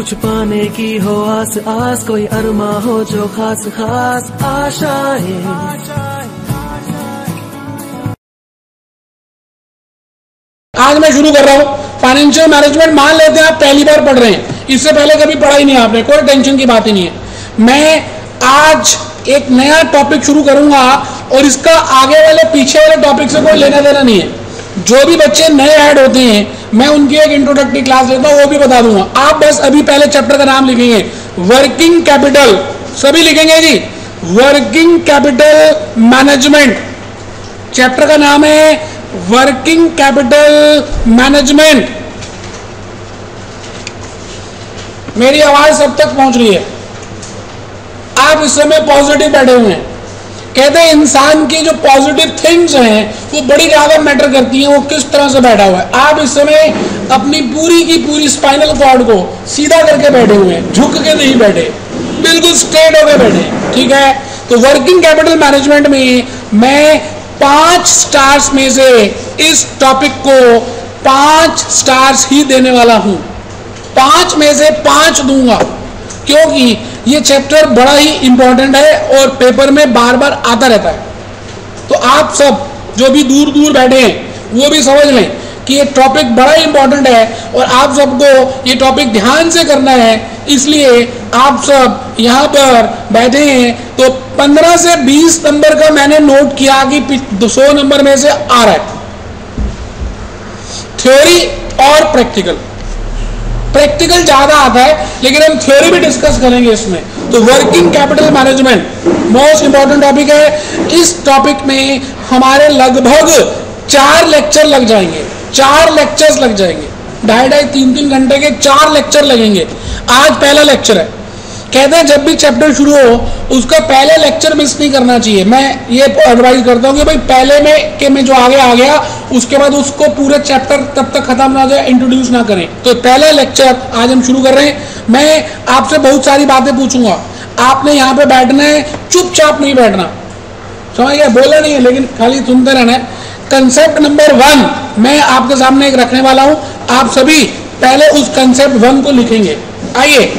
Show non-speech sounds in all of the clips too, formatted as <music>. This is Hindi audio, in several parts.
कुछ पाने की हो आस आस, कोई अरमा हो जो खास खास आशाएँ आज मैं शुरू कर रहा हूँ। फाइनेंशियल मैनेजमेंट मान लेते हैं, आप पहली बार पढ़ रहे हैं। इससे पहले कभी पढ़ा ही नहीं आपने, कोई टेंशन की बात ही नहीं है। मैं आज एक नया टॉपिक शुरू करूँगा और इसका आगे वाले, पीछे वाले टॉपिक से कोई लेना देना नहीं है। जो भी बच्चे नए ऐड होते हैं, मैं उनकी एक इंट्रोडक्टरी क्लास लेता हूँ, वो भी बता दूँगा। आप बस अभी पहले चैप्टर का नाम लिखेंगे। वर्किंग कैपिटल सभी लिखेंगे जी? वर्किंग कैपिटल मैनेजमेंट चैप्टर का नाम है वर्किंग कैपिटल मैनेजमेंट मेरी आवाज़ सब तक पहुँच रही है। आप इस समय पॉजिटिव बैठे हुए हैं। कहते हैं इंसान की जो पॉजिटिव थिंग्स हैं, वो बड़ी ज़्यादा मैटर करती हैं, वो किस तरह से बैठा हुआ है। आप इस समय अपनी पूरी की पूरी स्पाइनल कॉर्ड को सीधा करके बैठे हुए हैं, झुक के नहीं बैठे, बिल्कुल स्ट्रेट होकर बैठे ठीक है? तो वर्किंग कैपिटल मैनेजमेंट में मैं पाँच स्टार्स में से इस टॉपिक को पाँच स्टार्स ही देने वाला हूँ। पाँच में से पाँच दूँगा। क्योंकि ये चैप्टर बड़ा ही इंपॉर्टेंट है और पेपर में बार बार आता रहता है। तो आप सब जो भी दूर दूर बैठे हैं, वो भी समझ लें कि ये टॉपिक बड़ा ही इंपॉर्टेंट है और आप सबको ये टॉपिक ध्यान से करना है। इसलिए आप सब यहाँ पर बैठे हैं तो 15 से 20 नंबर का मैंने नोट किया कि 100 नंबर में से आ रहा है। थ्योरी और प्रैक्टिकल प्रैक्टिकल ज़्यादा आता है, लेकिन हम थ्योरी भी डिस्कस करेंगे इसमें। तो working capital management most important topic है, इस टॉपिक में हमारे लगभग चार लेक्चर लग जाएँगे, चार लेक्चर्स लग जाएँगे। ढाई ढाई तीन तीन घंटे के चार लेक्चर लगेंगे। आज पहला लेक्चर है। कहते हैं, जब भी चैप्टर शुरू हो, उसका पहले लेक्चर मिस नहीं करना चाहिए। मैं ये एडवाइज करता हूँ कि भाई, पहले में के में जो आगे आ गया, उसके बाद उसको पूरे चैप्टर तब तक खत्म ना हो जाए इंट्रोड्यूस ना करें। तो पहला लेक्चर आज हम शुरू कर रहे हैं। मैं आपसे बहुत सारी बातें पूछूँगा। आपने यहाँ पे बैठना है, चुपचाप नहीं बैठना। समझ गया बोला नहीं है, लेकिन खाली सुनते रहना है। कंसेप्ट नंबर वन मैं आपके सामने एक रखने वाला हूँ। आप सभी पहले उस कंसेप्ट वन को लिखेंगे। आइए,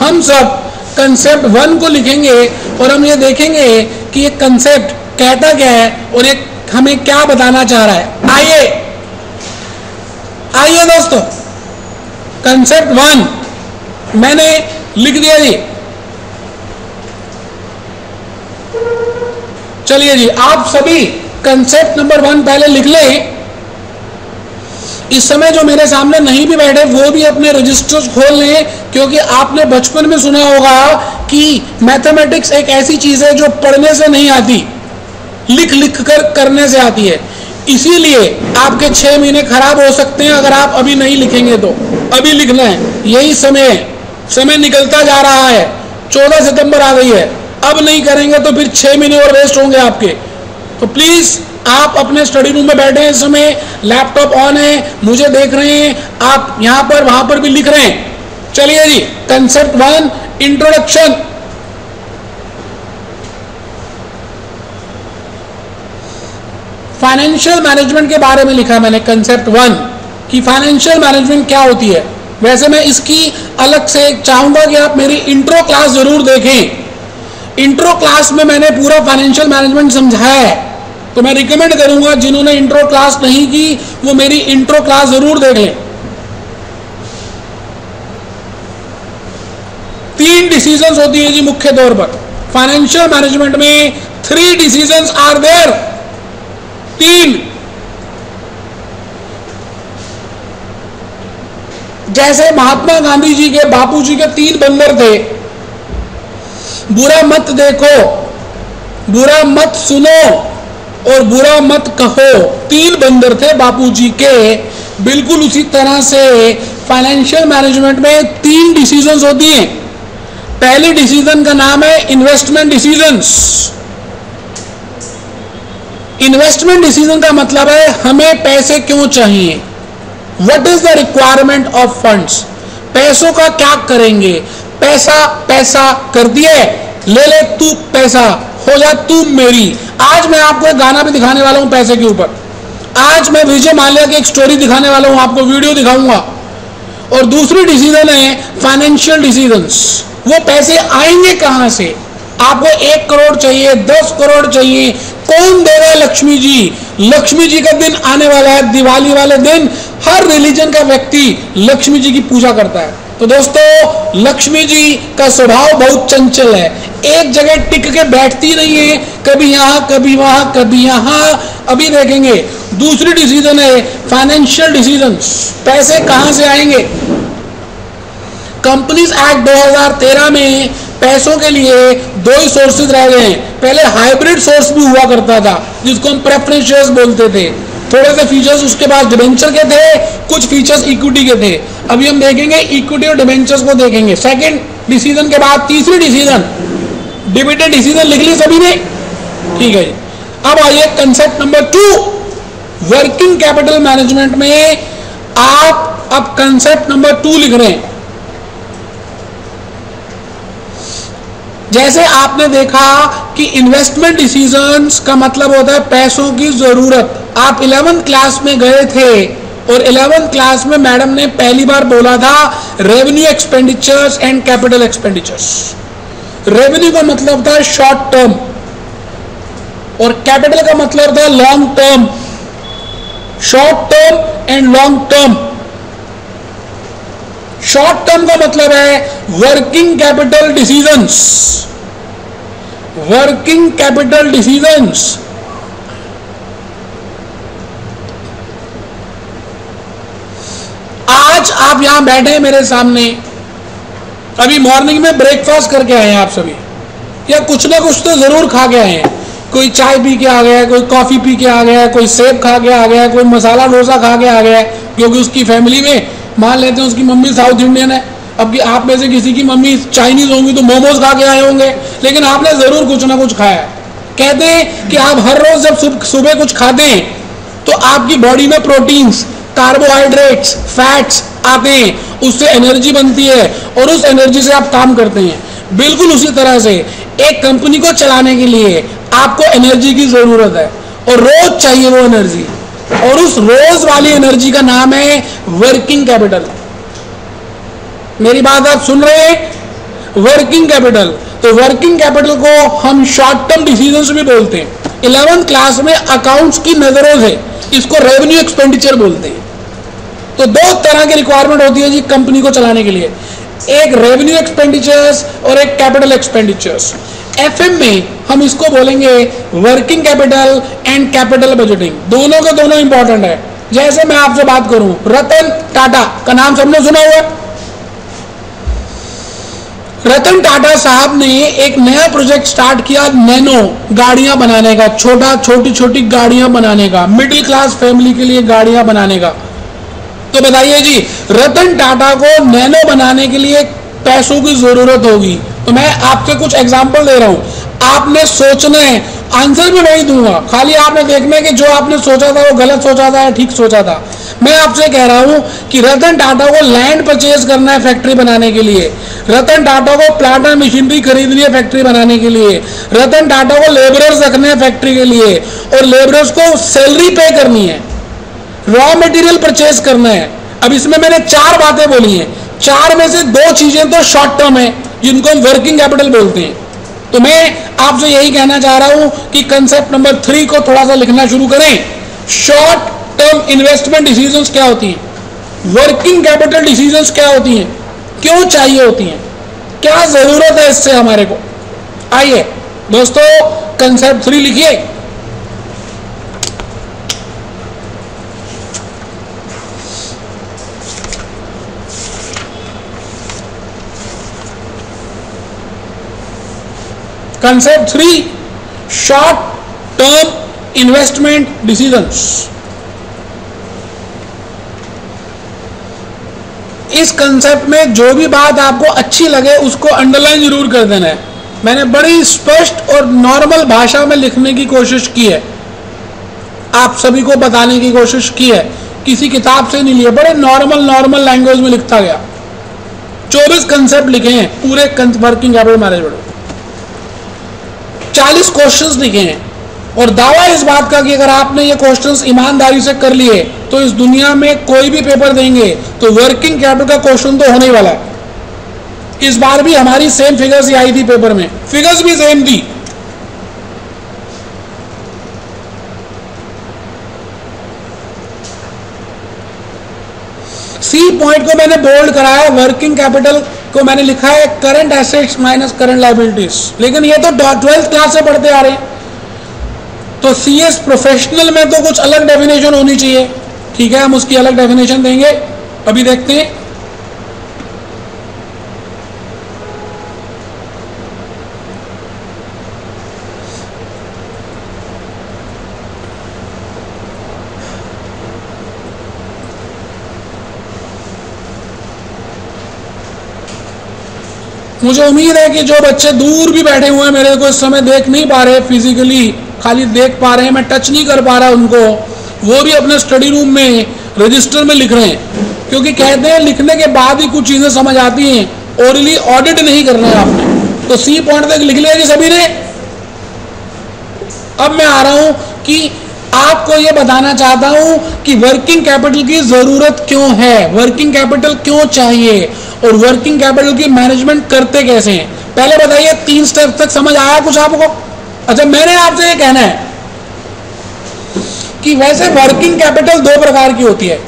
हम सब कंसेप्ट वन को लिखेंगे और हम ये देखेंगे कि ये कंसेप्ट कहता क्या है और ये हमें क्या बताना चाह रहा है। आइए। आइए दोस्तों। कंसेप्ट वन मैंने लिख दिया जी। चलिए जी, आप सभी कंसेप्ट नंबर वन पहले लिख लें। इस समय जो मेरे सामने नहीं भी बैठे, वो भी अपने रजिस्टर्स खोल लें, क्योंकि आपने बचपन में सुना होगा कि मैथमेटिक्स एक ऐसी चीज़ है जो पढ़ने से नहीं आती, लिख लिख कर करने से आती है। इसीलिए आपके छह महीने खराब हो सकते हैं अगर आप अभी नहीं लिखेंगे तो। अभी लिखना है। यही समय समय निकलता जा रहा है। चौदह सितंबर आ गई है। अब नहीं करेंगे तो फिर छह महीने और वेस्ट होंगे आपके। तो प्लीज़ आप अपने स्टडी रूम में बैठे हैं, इस समय लैपटॉप ऑन है, मुझे देख रहे हैं, आप यहाँ पर, वहाँ पर भी लिख रहे हैं। चलिए जी concept one introduction financial management के बारे में लिखा मैंने कंसेप्ट वन कि फाइनेंशियल मैनेजमेंट क्या होती है। वैसे मैं इसकी अलग से चाहूँगा कि आप मेरी इंट्रो क्लास ज़रूर देखें। इंट्रो क्लास में मैंने पूरा फाइनेंशियल मैनेजमेंट समझाया है। तो मैं रिकमेंड करूँगा, जिन्होंने इंट्रो क्लास नहीं की, वो मेरी इंट्रो क्लास ज़रूर देख लें। तीन डिसीज़न होती है जी मुख्य तौर पर। फाइनेंशियल मैनेजमेंट में थ्री डिसीज़न आर देयर तीन। जैसे महात्मा गांधी जी के बापू जी के तीन बंदर थे। बुरा मत देखो, बुरा मत सुनो। और बुरा मत कहो। तीन बंदर थे बापूजी के। बिल्कुल उसी तरह से फाइनेंशियल मैनेजमेंट में तीन डिसीजंस होती हैं। पहली डिसीज़न का नाम है इन्वेस्टमेंट डिसीजंस इन्वेस्टमेंट डिसीज़न का मतलब है हमें पैसे क्यों चाहिए? What is the requirement of funds पैसों का क्या करेंगे? पैसा पैसा कर दिए। ले ले तू पैसा। हो जा तू मेरी। आज मैं आपको एक गाना भी दिखाने वाला हूँ पैसे के ऊपर। आज मैं विजय माल्या की एक स्टोरी दिखाने वाला हूँ, आपको वीडियो दिखाऊँगा। और दूसरी डिसीज़न है फाइनेंशियल डिसीजंस वो पैसे आएँगे कहाँ से? आपको एक करोड़ चाहिए, दस करोड़ चाहिए। कौन देगा लक्ष्मी जी? लक्ष्मी जी का दिन आने वाला है, दिवाली वाले दिन हर रिलीजन का व्यक्ति लक्ष्मी जी की पूजा करता है। तो दोस्तों, लक्ष्मी जी का स्वभाव बहुत चंचल है। एक जगह टिक के बैठती नहीं है, कभी यहाँ, कभी वहाँ, कभी यहाँ। अभी देखेंगे, दूसरी डिसीज़न है फाइनेंशियल डिसीज़न पैसे कहाँ से आएँगे? कंपनीज़ एक्ट 2013 में पैसों के लिए दो ही सोर्सेज रह गए हैं। पहले हाइब्रिड सोर्स भी हुआ करता था, जिसको हम प्रेफरेंस बोलते थे। थोड़े से फीचर्स उसके पास डिबेंचर के थे, कुछ फीचर्स इक्विटी के थे। अभी हम देखेंगे इक्विटी और डिबेंचर्स को देखेंगे। सेकंड डिसीज़न के बाद, तीसरी डिसीज़न डिबिटेड डिसीज़न लिख ली सभी ने? ठीक है अब आइए concept number two working capital management में आप अब कंसेप्ट नंबर टू लिख रहे हैं। जैसे आपने देखा कि इन्वेस्टमेंट डिसीजंस का मतलब होता है पैसों की ज़रूरत। आप इलेवेंथ क्लास में गए थे और इलेवेंथ क्लास में मैडम ने पहली बार बोला था revenue expenditures and capital expenditures revenue का मतलब था शॉर्ट टर्म और कैपिटल का मतलब था long term short term and long term short term का मतलब है working capital decisions working capital decisions आज आप यहाँ बैठे हैं मेरे सामने। अभी मॉर्निंग में ब्रेकफास्ट करके आए हैं आप सभी। या कुछ ना कुछ तो ज़रूर खा के आए हैं। कोई चाय पी के आ गया है कोई कॉफ़ी पी के आ गया है कोई सेब खा के आ गया है कोई मसाला डोसा खा के आ गया है क्योंकि उसकी फैमिली में, मान लेते हैं उसकी मम्मी साउथ इंडियन है। अब कि आप में से किसी की मम्मी चाइनीज़ होंगी तो मोमोज खा के आए होंगे। लेकिन आपने ज़रूर कुछ ना कुछ खाया। कहते हैं कि आप हर रोज जब सुबह कुछ खाते हैं तो आपकी बॉडी में प्रोटीन्स कार्बोहाइड्रेट्स फैट्स आते हैं उससे एनर्जी बनती है और उस एनर्जी से आप काम करते हैं। बिल्कुल उसी तरह से एक कंपनी को चलाने के लिए आपको एनर्जी की ज़रूरत है और रोज चाहिए वो एनर्जी और उस रोज वाली एनर्जी का नाम है वर्किंग कैपिटल मेरी बात आप सुन रहे हैं? वर्किंग कैपिटल तो वर्किंग कैपिटल को हम शॉर्ट टर्म डिसीज़न भी बोलते हैं। इलेवेंथ क्लास में अकाउंट्स की नज़रों से इसको रेवेन्यू एक्सपेंडिचर बोलते हैं। तो दो तरह की रिक्वायरमेंट होती है जी कंपनी को चलाने के लिए। एक रेवेन्यू एक्सपेंडिचर्स और एक कैपिटल एक्सपेंडिचर्स एफएम में हम इसको बोलेंगे working capital and capital budgeting दोनों के दोनों इंपॉर्टेंट है। जैसे मैं आपसे बात करूँ, रतन टाटा का नाम सबने सुना हुआ रतन टाटा साहब ने एक नया प्रोजेक्ट स्टार्ट किया नैनो गाड़ियाँ बनाने का, छोटा छोटी छोटी गाड़ियाँ बनाने का मिडिल क्लास फैमिली के लिए गाड़ियाँ बनाने का। तो बताइए जी, रतन टाटा को नैनो बनाने के लिए पैसों की ज़रूरत होगी। तो मैं आपसे कुछ एग्ज़ाम्पल दे रहा हूँ। आपने सोचना है। आंसर भी नहीं दूँगा। खाली आपने देखना है कि जो आपने सोचा था, वो गलत सोचा था या ठीक सोचा था। मैं आपसे कह रहा हूँ कि रतन टाटा को लैंड परचेज करना है फैक्ट्री बनाने के लिए। रतन टाटा को प्लांट एंड मशीनरी खरीदनी है फैक्ट्री बनाने के लिए। रतन टाटा को लेबरर्स रखने हैं फैक्ट्री के लिए। और लेबरर्स को सैलरी पे करनी है। रॉ मटेरियल परचेज करना है। अब इसमें मैंने चार बातें बोली हैं। चार में से दो चीज़ें तो शॉर्ट टर्म है, जिनको हम वर्किंग कैपिटल बोलते हैं। तो मैं आपसे यही कहना चाह रहा हूँ कि कंसेप्ट नंबर थ्री को थोड़ा सा लिखना शुरू करें। शॉर्ट टर्म इन्वेस्टमेंट डिसीज़न क्या होती हैं? वर्किंग कैपिटल डिसीज़न क्या होती हैं? क्यों चाहिए होती हैं? क्या ज़रूरत है इससे हमारे को? आइए, दोस्तों कंसेप्ट थ्री लिखिए। Concept 3 short term investment decisions. इस कंसेप्ट में जो भी बात आपको अच्छी लगे, उसको अंडरलाइन ज़रूर कर देना है। मैंने बड़ी स्पष्ट और नॉर्मल भाषा में लिखने की कोशिश की है। आप सभी को बताने की कोशिश की है। किसी किताब से नहीं लिए बड़े नॉर्मल नॉर्मल लैंग्वेज में लिखता गया। 24 कंसेप्ट लिखे हैं, पूरे वर्किंग कैपिटल मैनेजमेंट चालीस क्वेश्चंस लिखे हैं। और दावा इस बात का कि अगर आपने ये क्वेश्चंस ईमानदारी से कर लिए तो इस दुनिया में कोई भी पेपर देंगे तो वर्किंग कैपिटल का क्वेश्चन तो होने ही वाला है। इस बार भी हमारी सेम फिगर्स ही आई थी पेपर में। फिगर्स भी सेम थी। सी पॉइंट को मैंने बोल्ड कराया वर्किंग कैपिटल को मैंने लिखा है current assets minus current liabilities लेकिन ये तो ट्वेल्थ क्लास से पढ़ते आ रहे हैं। तो सी एस प्रोफेशनल में तो कुछ अलग डेफिनेशन होनी चाहिए। ठीक है, हम उसकी अलग डेफिनेशन देंगे। अभी देखते हैं। मुझे उम्मीद है कि जो बच्चे दूर भी बैठे हुए हैं, मेरे को इस समय देख नहीं पा रहे फिजिकली खाली देख पा रहे हैं, मैं टच नहीं कर पा रहा उनको। वो भी अपने स्टडी रूम में रजिस्टर में लिख रहे हैं। क्योंकि कहते हैं, लिखने के बाद ही कुछ चीज़ें समझ आती हैं। ओरली ऑडिट नहीं करना है आपने तो सी पॉइंट तक लिख लिया कि सभी ने? अब मैं आ रहा हूँ कि आपको यह बताना चाहता हूँ कि वर्किंग कैपिटल की ज़रूरत क्यों है? वर्किंग कैपिटल क्यों चाहिए? और वर्किंग कैपिटल की मैनेजमेंट करते कैसे हैं? पहले बताइए, तीन स्टेप तक समझ आया कुछ आपको? अच्छा मैंने आपसे ये कहना है कि वैसे वर्किंग कैपिटल दो प्रकार की होती है।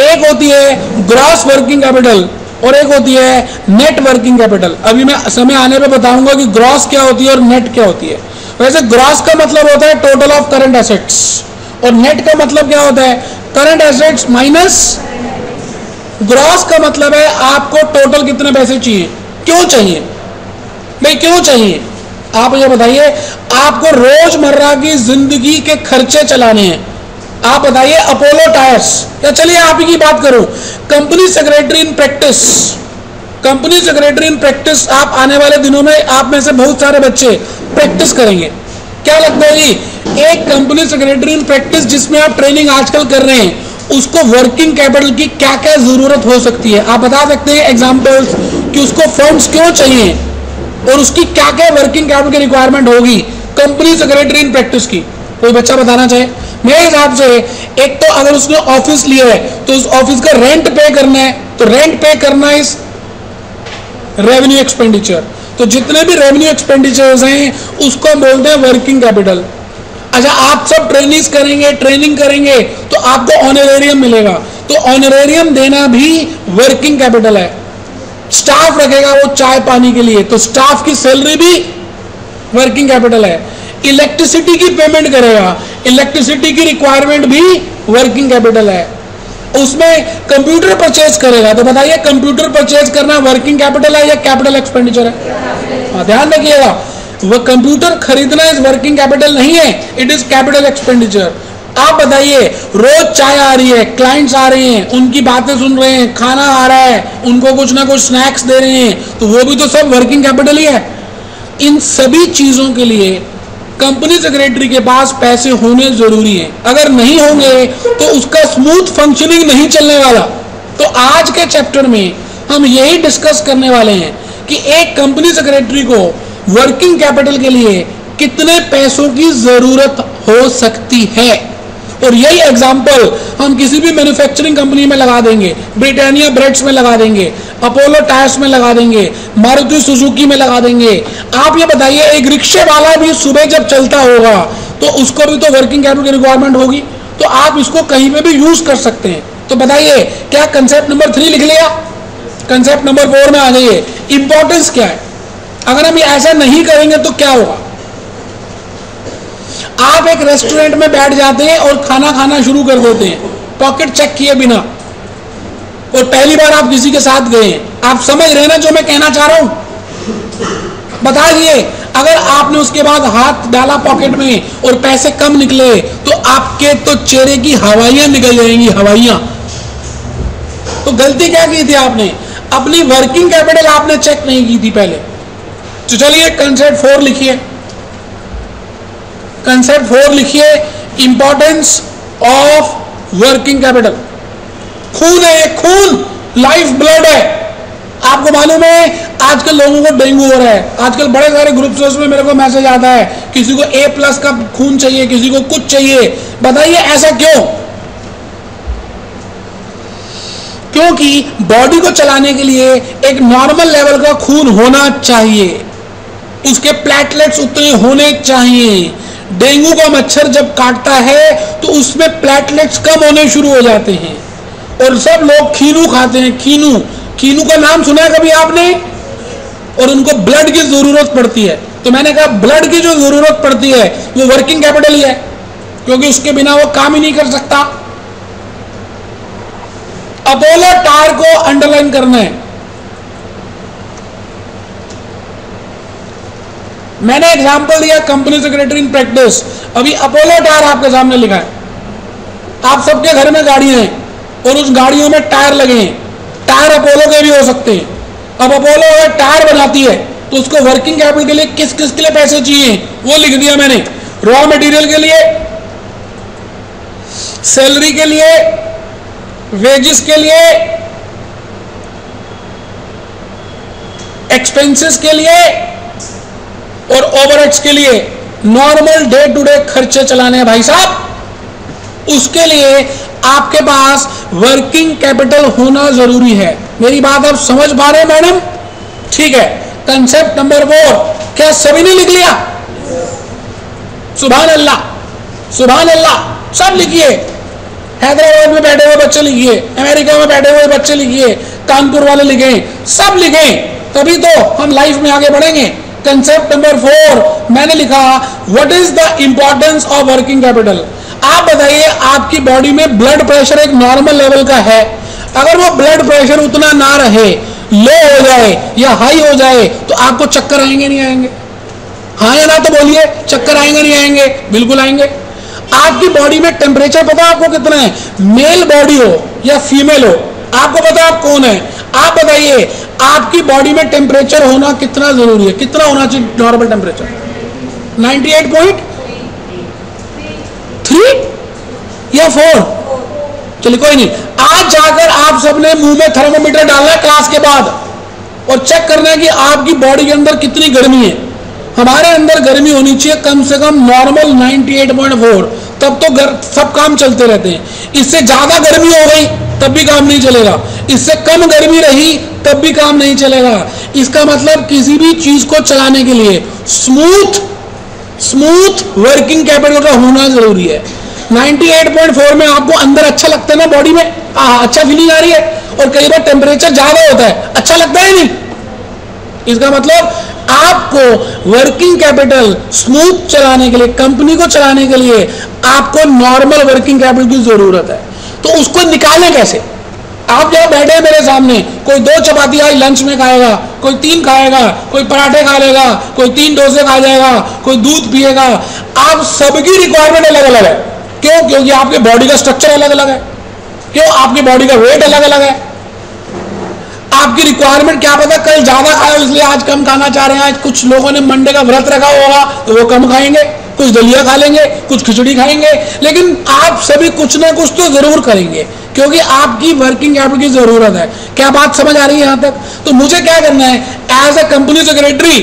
एक होती है ग्रॉस वर्किंग कैपिटल और एक होती है नेट वर्किंग कैपिटल अभी मैं समय आने पे बताऊँगा कि ग्रॉस क्या होती है और नेट क्या होती है। वैसे ग्रॉस का मतलब होता है टोटल ऑफ़ करंट एसेट्स और नेट का मतलब क्या होता है? करंट एसेट्स माइनस ग्रॉस का मतलब है आपको टोटल कितने पैसे चाहिए? क्यों चाहिए? भाई, क्यों चाहिए? आप मुझे बताइए, आपको रोज़मर्रा की ज़िंदगी के खर्चे चलाने हैं। आप बताइए, अपोलो टायर्स। या चलिए, आप ही की बात करो। Company secretary in practice. Company secretary in practice, आप आने वाले दिनों में आप में से बहुत सारे बच्चे प्रैक्टिस करेंगे। क्या लगता है जी? एक कंपनी सेक्रेटरी इन प्रैक्टिस जिसमें आप ट्रेनिंग आजकल कर रहे हैं उसको वर्किंग कैपिटल की क्या क्या ज़रूरत हो सकती है? आप बता सकते हैं एग्जाम्पल्स कि उसको फंड्स क्यों चाहिए और उसकी क्या क्या वर्किंग कैपिटल की रिक्वायरमेंट होगी? कंपनी सेक्रेटरी इन प्रैक्टिस की। कोई बच्चा बताना चाहे? मेरे हिसाब से एक तो अगर उसने ऑफ़िस लिया है तो उस ऑफ़िस का रेंट पे करना है तो रेंट पे करना इस रेवेन्यू एक्सपेंडिचर तो जितने भी रेवेन्यू एक्सपेंडिचर्स हैं, उसको बोलते हैं वर्किंग कैपिटल अच्छा आप सब ट्रेनिंग करेंगे ट्रेनिंग करेंगे तो आपको ऑनरेरियम मिलेगा। तो ऑनरेरियम देना भी वर्किंग कैपिटल है। स्टाफ रखेगा वो चाय पानी के लिए तो स्टाफ की सैलरी भी वर्किंग कैपिटल है। इलेक्ट्रिसिटी की पेमेंट करेगा इलेक्ट्रिसिटी की रिक्वायरमेंट भी वर्किंग कैपिटल है। उसमें कंप्यूटर परचेज करेगा तो बताइए कंप्यूटर परचेज करना वर्किंग कैपिटल है या कैपिटल एक्सपेंडिचर है? हाँ, ध्यान रखिएगा। वह कंप्यूटर खरीदना इस वर्किंग कैपिटल नहीं है इट इज़ कैपिटल एक्सपेंडिचर आप बताइए, रोज चाय आ रही है क्लाइंट्स आ रहे हैं, उनकी बातें सुन रहे हैं, खाना आ रहा है, उनको कुछ ना कुछ स्नैक्स दे रहे हैं तो वो भी तो सब वर्किंग कैपिटल ही है। इन सभी चीज़ों के लिए कंपनी सेक्रेटरी के पास पैसे होने ज़रूरी है। अगर नहीं होंगे तो उसका स्मूथ फंक्शनिंग नहीं चलने वाला। तो आज के चैप्टर में हम यही डिस्कस करने वाले हैं कि एक कंपनी सेक्रेटरी को वर्किंग कैपिटल के लिए कितने पैसों की ज़रूरत हो सकती है? और यही एग्ज़ाम्पल हम किसी भी मैन्युफैक्चरिंग कंपनी में लगा देंगे ब्रिटानिया ब्रेड्स में लगा देंगे अपोलो टायर्स में लगा देंगे मारुति सुजुकी में लगा देंगे। आप ये बताइए, एक रिक्शे वाला भी सुबह जब चलता होगा तो उसको भी तो वर्किंग कैपिटल की रिक्वायरमेंट होगी। तो आप इसको कहीं पे भी यूज़ कर सकते हैं। तो बताइए, क्या कंसेप्ट नंबर थ्री लिख लिया? कंसेप्ट नंबर फोर में आ जाइए इंपॉर्टेंस क्या है? अगर हम ऐसा नहीं करेंगे तो क्या होगा? आप एक रेस्टोरेंट में बैठ जाते हैं और खाना खाना शुरू कर देते हैं। पॉकेट चेक किए बिना। और पहली बार आप किसी के साथ गए हैं। आप समझ रहे ना जो मैं कहना चाह रहा हूँ? बता दिए। अगर आपने उसके बाद हाथ डाला पॉकेट में और पैसे कम निकले तो आपके तो चेहरे की हवाइयाँ निकल जाएँगी, हवाइयाँ। तो गलती क्या की थी आपने? अपनी वर्किंग कैपिटल आपने चेक नहीं की थी पहले। तो चलिए कंसेप्ट फोर लिखिए। कंसेप्ट फोर लिखिए इंपॉर्टेंस ऑफ़ वर्किंग कैपिटल खून है, खून लाइफ ब्लड है। आपको मालूम है, आजकल लोगों को डेंगू हो रहा है। आजकल बड़े सारे ग्रुप्स में मेरे को मैसेज आता है, किसी को ए प्लस का खून चाहिए, किसी को कुछ चाहिए। बताइए ऐसा क्यों? क्योंकि बॉडी को चलाने के लिए एक नॉर्मल लेवल का खून होना चाहिए। उसके प्लेटलेट्स उतने होने चाहिए। डेंगू का मच्छर जब काटता है तो उसमें प्लेटलेट्स कम होने शुरू हो जाते हैं। और सब लोग खीनू खाते हैं, खीनू। खीनू का नाम सुना है कभी आपने? और उनको ब्लड की ज़रूरत पड़ती है। तो मैंने कहा ब्लड की जो ज़रूरत पड़ती है, वो वर्किंग कैपिटल ही है। क्योंकि उसके बिना वो काम ही नहीं कर सकता। अपोलो टार को अंडरलाइन करना है। मैंने एग्ज़ाम्पल दिया कंपनी सेक्रेटरी इन प्रैक्टिस अभी अपोलो टायर आपके सामने लिखा है। आप सबके घर में गाड़ियाँ हैं और उस गाड़ियों में टायर लगे हैं। टायर अपोलो के भी हो सकते हैं। अब अपोलो अगर टायर बनाती है तो उसको वर्किंग कैपिटल के लिए किस किस के लिए पैसे चाहिए? वो लिख दिया मैंने। रॉ मटेरियल के लिए सैलरी के लिए वेजिस के लिए एक्सपेंसेस के लिए और ओवरहेड्स के लिए नॉर्मल डे टू डे खर्चे चलाने हैं भाई साहब। उसके लिए आपके पास वर्किंग कैपिटल होना ज़रूरी है। मेरी बात आप समझ पा रहे हैं, मैडम? ठीक है कंसेप्ट नंबर फोर क्या सभी ने लिख लिया? सुबह अल्लाह सुबह अल्लाह सब लिखिए। हैदराबाद में बैठे हुए बच्चे लिखिए, अमेरिका में बैठे हुए बच्चे लिखिए, कानपुर वाले लिखे, सब लिखे, तभी तो हम लाइफ में आगे बढ़ेंगे। कंसेप्ट नंबर फोर मैंने लिखा what is the importance of working capital आप बताइए, आपकी बॉडी में ब्लड प्रेशर एक नॉर्मल लेवल का है। अगर वो ब्लड प्रेशर उतना ना रहे लो हो जाए या हाई हो जाए तो आपको चक्कर आएँगे नहीं आएँगे? हाँ या ना तो बोलिए, चक्कर आएँगे नहीं आएँगे, बिल्कुल आएँगे। आपकी बॉडी में टेम्परेचर पता आपको कितना है? मेल बॉडी हो या फीमेल हो? आपको पता आप कौन है? आप बताइए, आपकी बॉडी में टेम्परेचर होना कितना ज़रूरी है? कितना होना चाहिए नॉर्मल टेम्परेचर 98.3 या फोर चलिए, कोई नहीं। आज जाकर आप सबने मुँह में थर्मोमीटर डालना है क्लास के बाद और चेक करना है कि आपकी बॉडी के अंदर कितनी गर्मी है। हमारे अंदर गर्मी होनी चाहिए कम से कम नॉर्मल 98.4 तब तो गर, सब काम चलते रहते हैं। इससे ज़्यादा गर्मी हो गई तब भी काम नहीं चलेगा। इससे कम गर्मी रही तब भी काम नहीं चलेगा। इसका मतलब किसी भी चीज़ को चलाने के लिए स्मूथ स्मूथ वर्किंग कैपिटल का होना ज़रूरी है। 98.4 में आपको अंदर अच्छा लगता है ना बॉडी में? आ, अच्छा फीलिंग आ रही है। और कई बार टेम्परेचर ज़्यादा होता है अच्छा लगता है नहीं? इसका मतलब आपको वर्किंग कैपिटल स्मूथ चलाने के लिए कंपनी को चलाने के लिए आपको नॉर्मल वर्किंग कैपिटल की ज़रूरत है। तो उसको निकालें कैसे? आप जब बैठे मेरे सामने, कोई दो चपाती आज लंच में खाएगा, कोई तीन खाएगा, कोई पराठे खा लेगा, कोई तीन डोसे खा जाएगा, कोई दूध पिएगा, आप सबकी रिक्वायरमेंट अलग अलग है। क्यों? क्योंकि आपके बॉडी का स्ट्रक्चर अलग अलग है। क्यों? आपकी बॉडी का वेट अलग अलग है। आपकी रिक्वायरमेंट क्या पता कल ज़्यादा खाए इसलिए आज कम खाना चाह रहे हैं। आज कुछ लोगों ने मंडे का व्रत रखा होगा तो वो कम खाएँगे, कुछ दलिया खा लेंगे, कुछ खिचड़ी खाएँगे। लेकिन आप सभी कुछ ना कुछ तो ज़रूर करेंगे, क्योंकि आपकी वर्किंग कैपिटल की ज़रूरत है। क्या बात समझ आ रही है यहाँ तक? तो मुझे क्या करना है? As a company secretary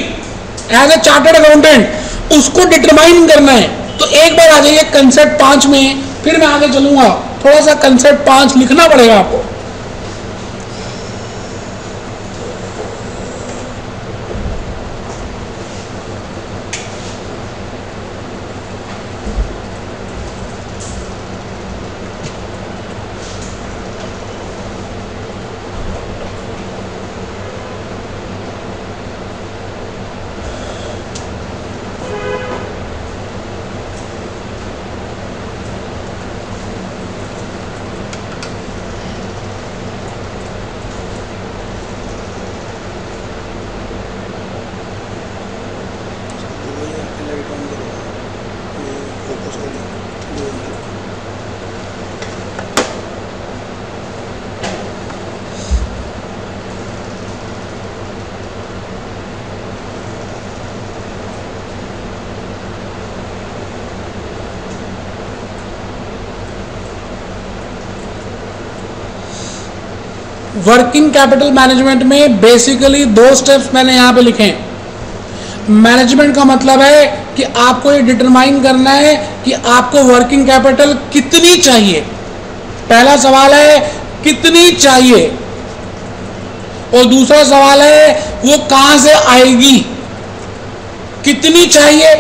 as a chartered accountant उसको डिटरमाइन करना है। तो एक बार आ जाइए कंसेप्ट पाँच में, फिर मैं आगे चलूँगा। थोड़ा सा कंसेप्ट पाँच लिखना पड़ेगा आपको। वर्किंग कैपिटल मैनेजमेंट में बेसिकली दो स्टेप्स मैंने यहाँ पे लिखे हैं। मैनेजमेंट का मतलब है कि आपको ये डिटरमाइन करना है कि आपको वर्किंग कैपिटल कितनी चाहिए। पहला सवाल है, कितनी चाहिए? और दूसरा सवाल है, वो कहाँ से आएगी? कितनी चाहिए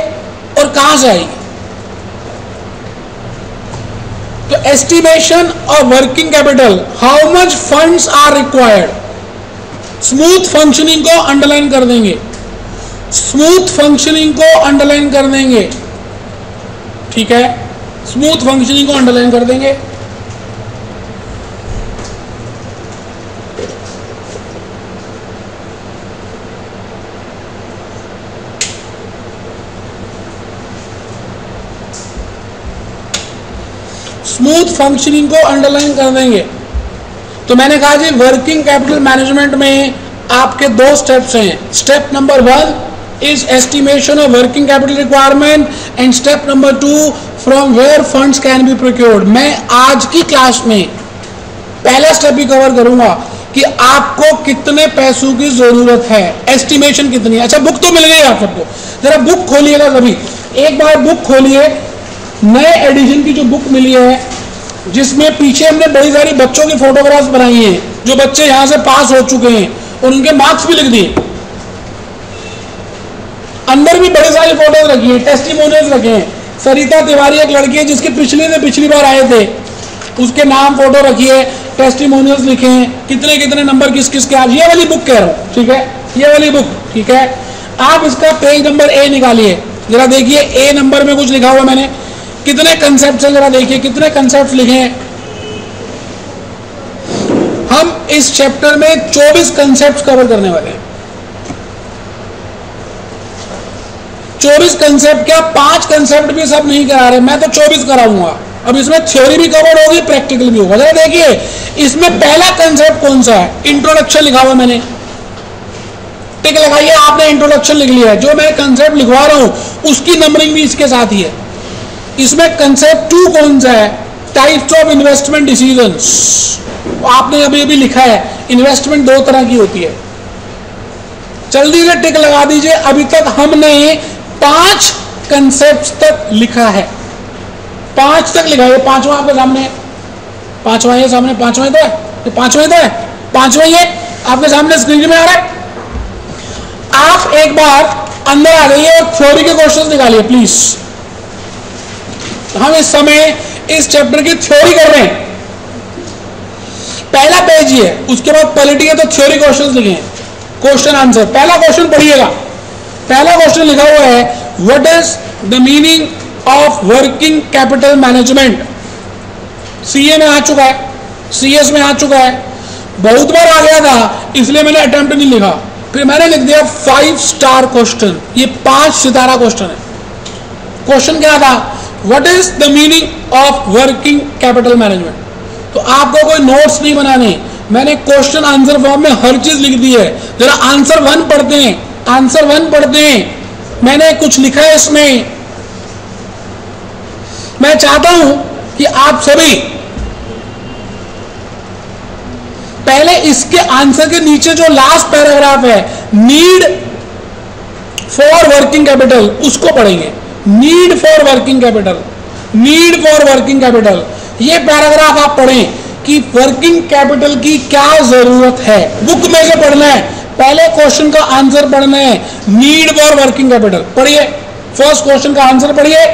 और कहाँ से आएगी? तो estimation of working capital how much funds are required smooth functioning को अंडरलाइन कर देंगे. स्मूथ फंक्शनिंग को अंडरलाइन कर देंगे. ठीक है? स्मूथ फंक्शनिंग को अंडरलाइन कर देंगे स्मूथ फंक्शनिंग को अंडरलाइन कर देंगे। तो मैंने कहा जी वर्किंग कैपिटल मैनेजमेंट में आपके दो स्टेप्स हैं। Step number one is estimation of working capital requirement and step number two from where funds can be procured मैं आज की क्लास में पहला स्टेप भी कवर करूँगा कि आपको कितने पैसों की ज़रूरत है। एस्टिमेशन कितनी है? अच्छा बुक तो मिल गई आप सबको। जरा बुक खोलिएगा कभी। एक बार बुक खोलिए। नए एडिशन की जो बुक मिली है जिसमें पीछे हमने बड़ी सारी बच्चों की फोटोग्राफ्स बनाई हैं, जो बच्चे यहाँ से पास हो चुके हैं और उनके मार्क्स भी लिख दिए। अंदर भी बड़ी सारी फ़ोटोज़ रखी है टेस्टिमोनियल्स रखे हैं। सरिता तिवारी एक लड़की है जिसके पिछले से पिछली बार आए थे। उसके नाम फ़ोटो रखी है टेस्टिमोनियल्स लिखे हैं, कितने कितने नंबर किस किस के आज ये वाली बुक कह रहा हूँ, ठीक है? ये वाली बुक ठीक है? आप इसका पेज नंबर ए निकालिए। जरा देखिए ए नंबर में कुछ लिखा हुआ मैंने। कितने कंसेप्ट जरा देखिए, कितने कंसेप्ट लिखे हैं। हम इस चैप्टर में 24 कंसेप्ट कवर करने वाले हैं। 24 कंसेप्ट क्या? पाँच कंसेप्ट भी सब नहीं करा रहे। मैं तो 24 कराऊँगा। अब इसमें थ्योरी भी कवर होगी प्रैक्टिकल भी होगा। जरा देखिए, इसमें पहला कंसेप्ट कौन सा है? इंट्रोडक्शन लिखा हुआ मैंने। टिक लगाइए, आपने इंट्रोडक्शन लिख लिया है। जो मैं कंसेप्ट लिखवा रहा हूँ, उसकी नंबरिंग भी इसके साथ ही है। इसमें कंसेप्ट टू कौन सा है? टाइप्स ऑफ़ इन्वेस्टमेंट डिसीज़न आपने अभी अभी लिखा है इन्वेस्टमेंट दो तरह की होती है। जल्दी से टिक लगा दीजिए, अभी तक हमने पाँच कंसेप्ट तक लिखा है। पाँच तक लिखा है पांचवा आपके सामने पांचवा ये सामने, पांचवा तो है। पांचवा तो है। पांचवा ये आपके सामने स्क्रीन में आ रहा है। आप एक बार अंदर आ जाइए और थ्योरी के क्वेश्चन निकालिए प्लीज़ हम इस समय इस चैप्टर की थ्योरी कर रहे हैं। पहला पेज ही है, उसके बाद पॉलिटी है तो थ्योरी क्वेश्चन लिखे। हैं क्वेश्चन आंसर पहला क्वेश्चन पढ़िएगा। पहला क्वेश्चन लिखा हुआ है what is the meaning of working capital management CA में आ चुका है। सीएस में आ चुका है। बहुत बार आ गया था, इसलिए मैंने अटेम्प्ट नहीं लिखा। फिर मैंने लिख दिया फाइव स्टार क्वेश्चन ये पाँच सितारा क्वेश्चन है। क्वेश्चन क्या था? What is the meaning of working capital management तो आपको कोई नोट्स नहीं बनाने। मैंने क्वेश्चन आंसर फॉर्म में हर चीज़ लिख दी है। जरा आंसर वन पढ़ते हैं। आंसर वन पढ़ते हैं। मैंने कुछ लिखा है इसमें। मैं चाहता हूँ कि आप सभी पहले इसके आंसर के नीचे जो लास्ट पैराग्राफ है नीड फॉर वर्किंग कैपिटल उसको पढ़ेंगे। Need for working capital need for working capital ये पैराग्राफ आप पढ़ें कि वर्किंग कैपिटल की क्या ज़रूरत है। बुक में से पढ़ना है। पहले क्वेश्चन का आंसर पढ़ना है। नीड फॉर वर्किंग कैपिटल पढ़िए। फ़र्स्ट क्वेश्चन का आंसर पढ़िए।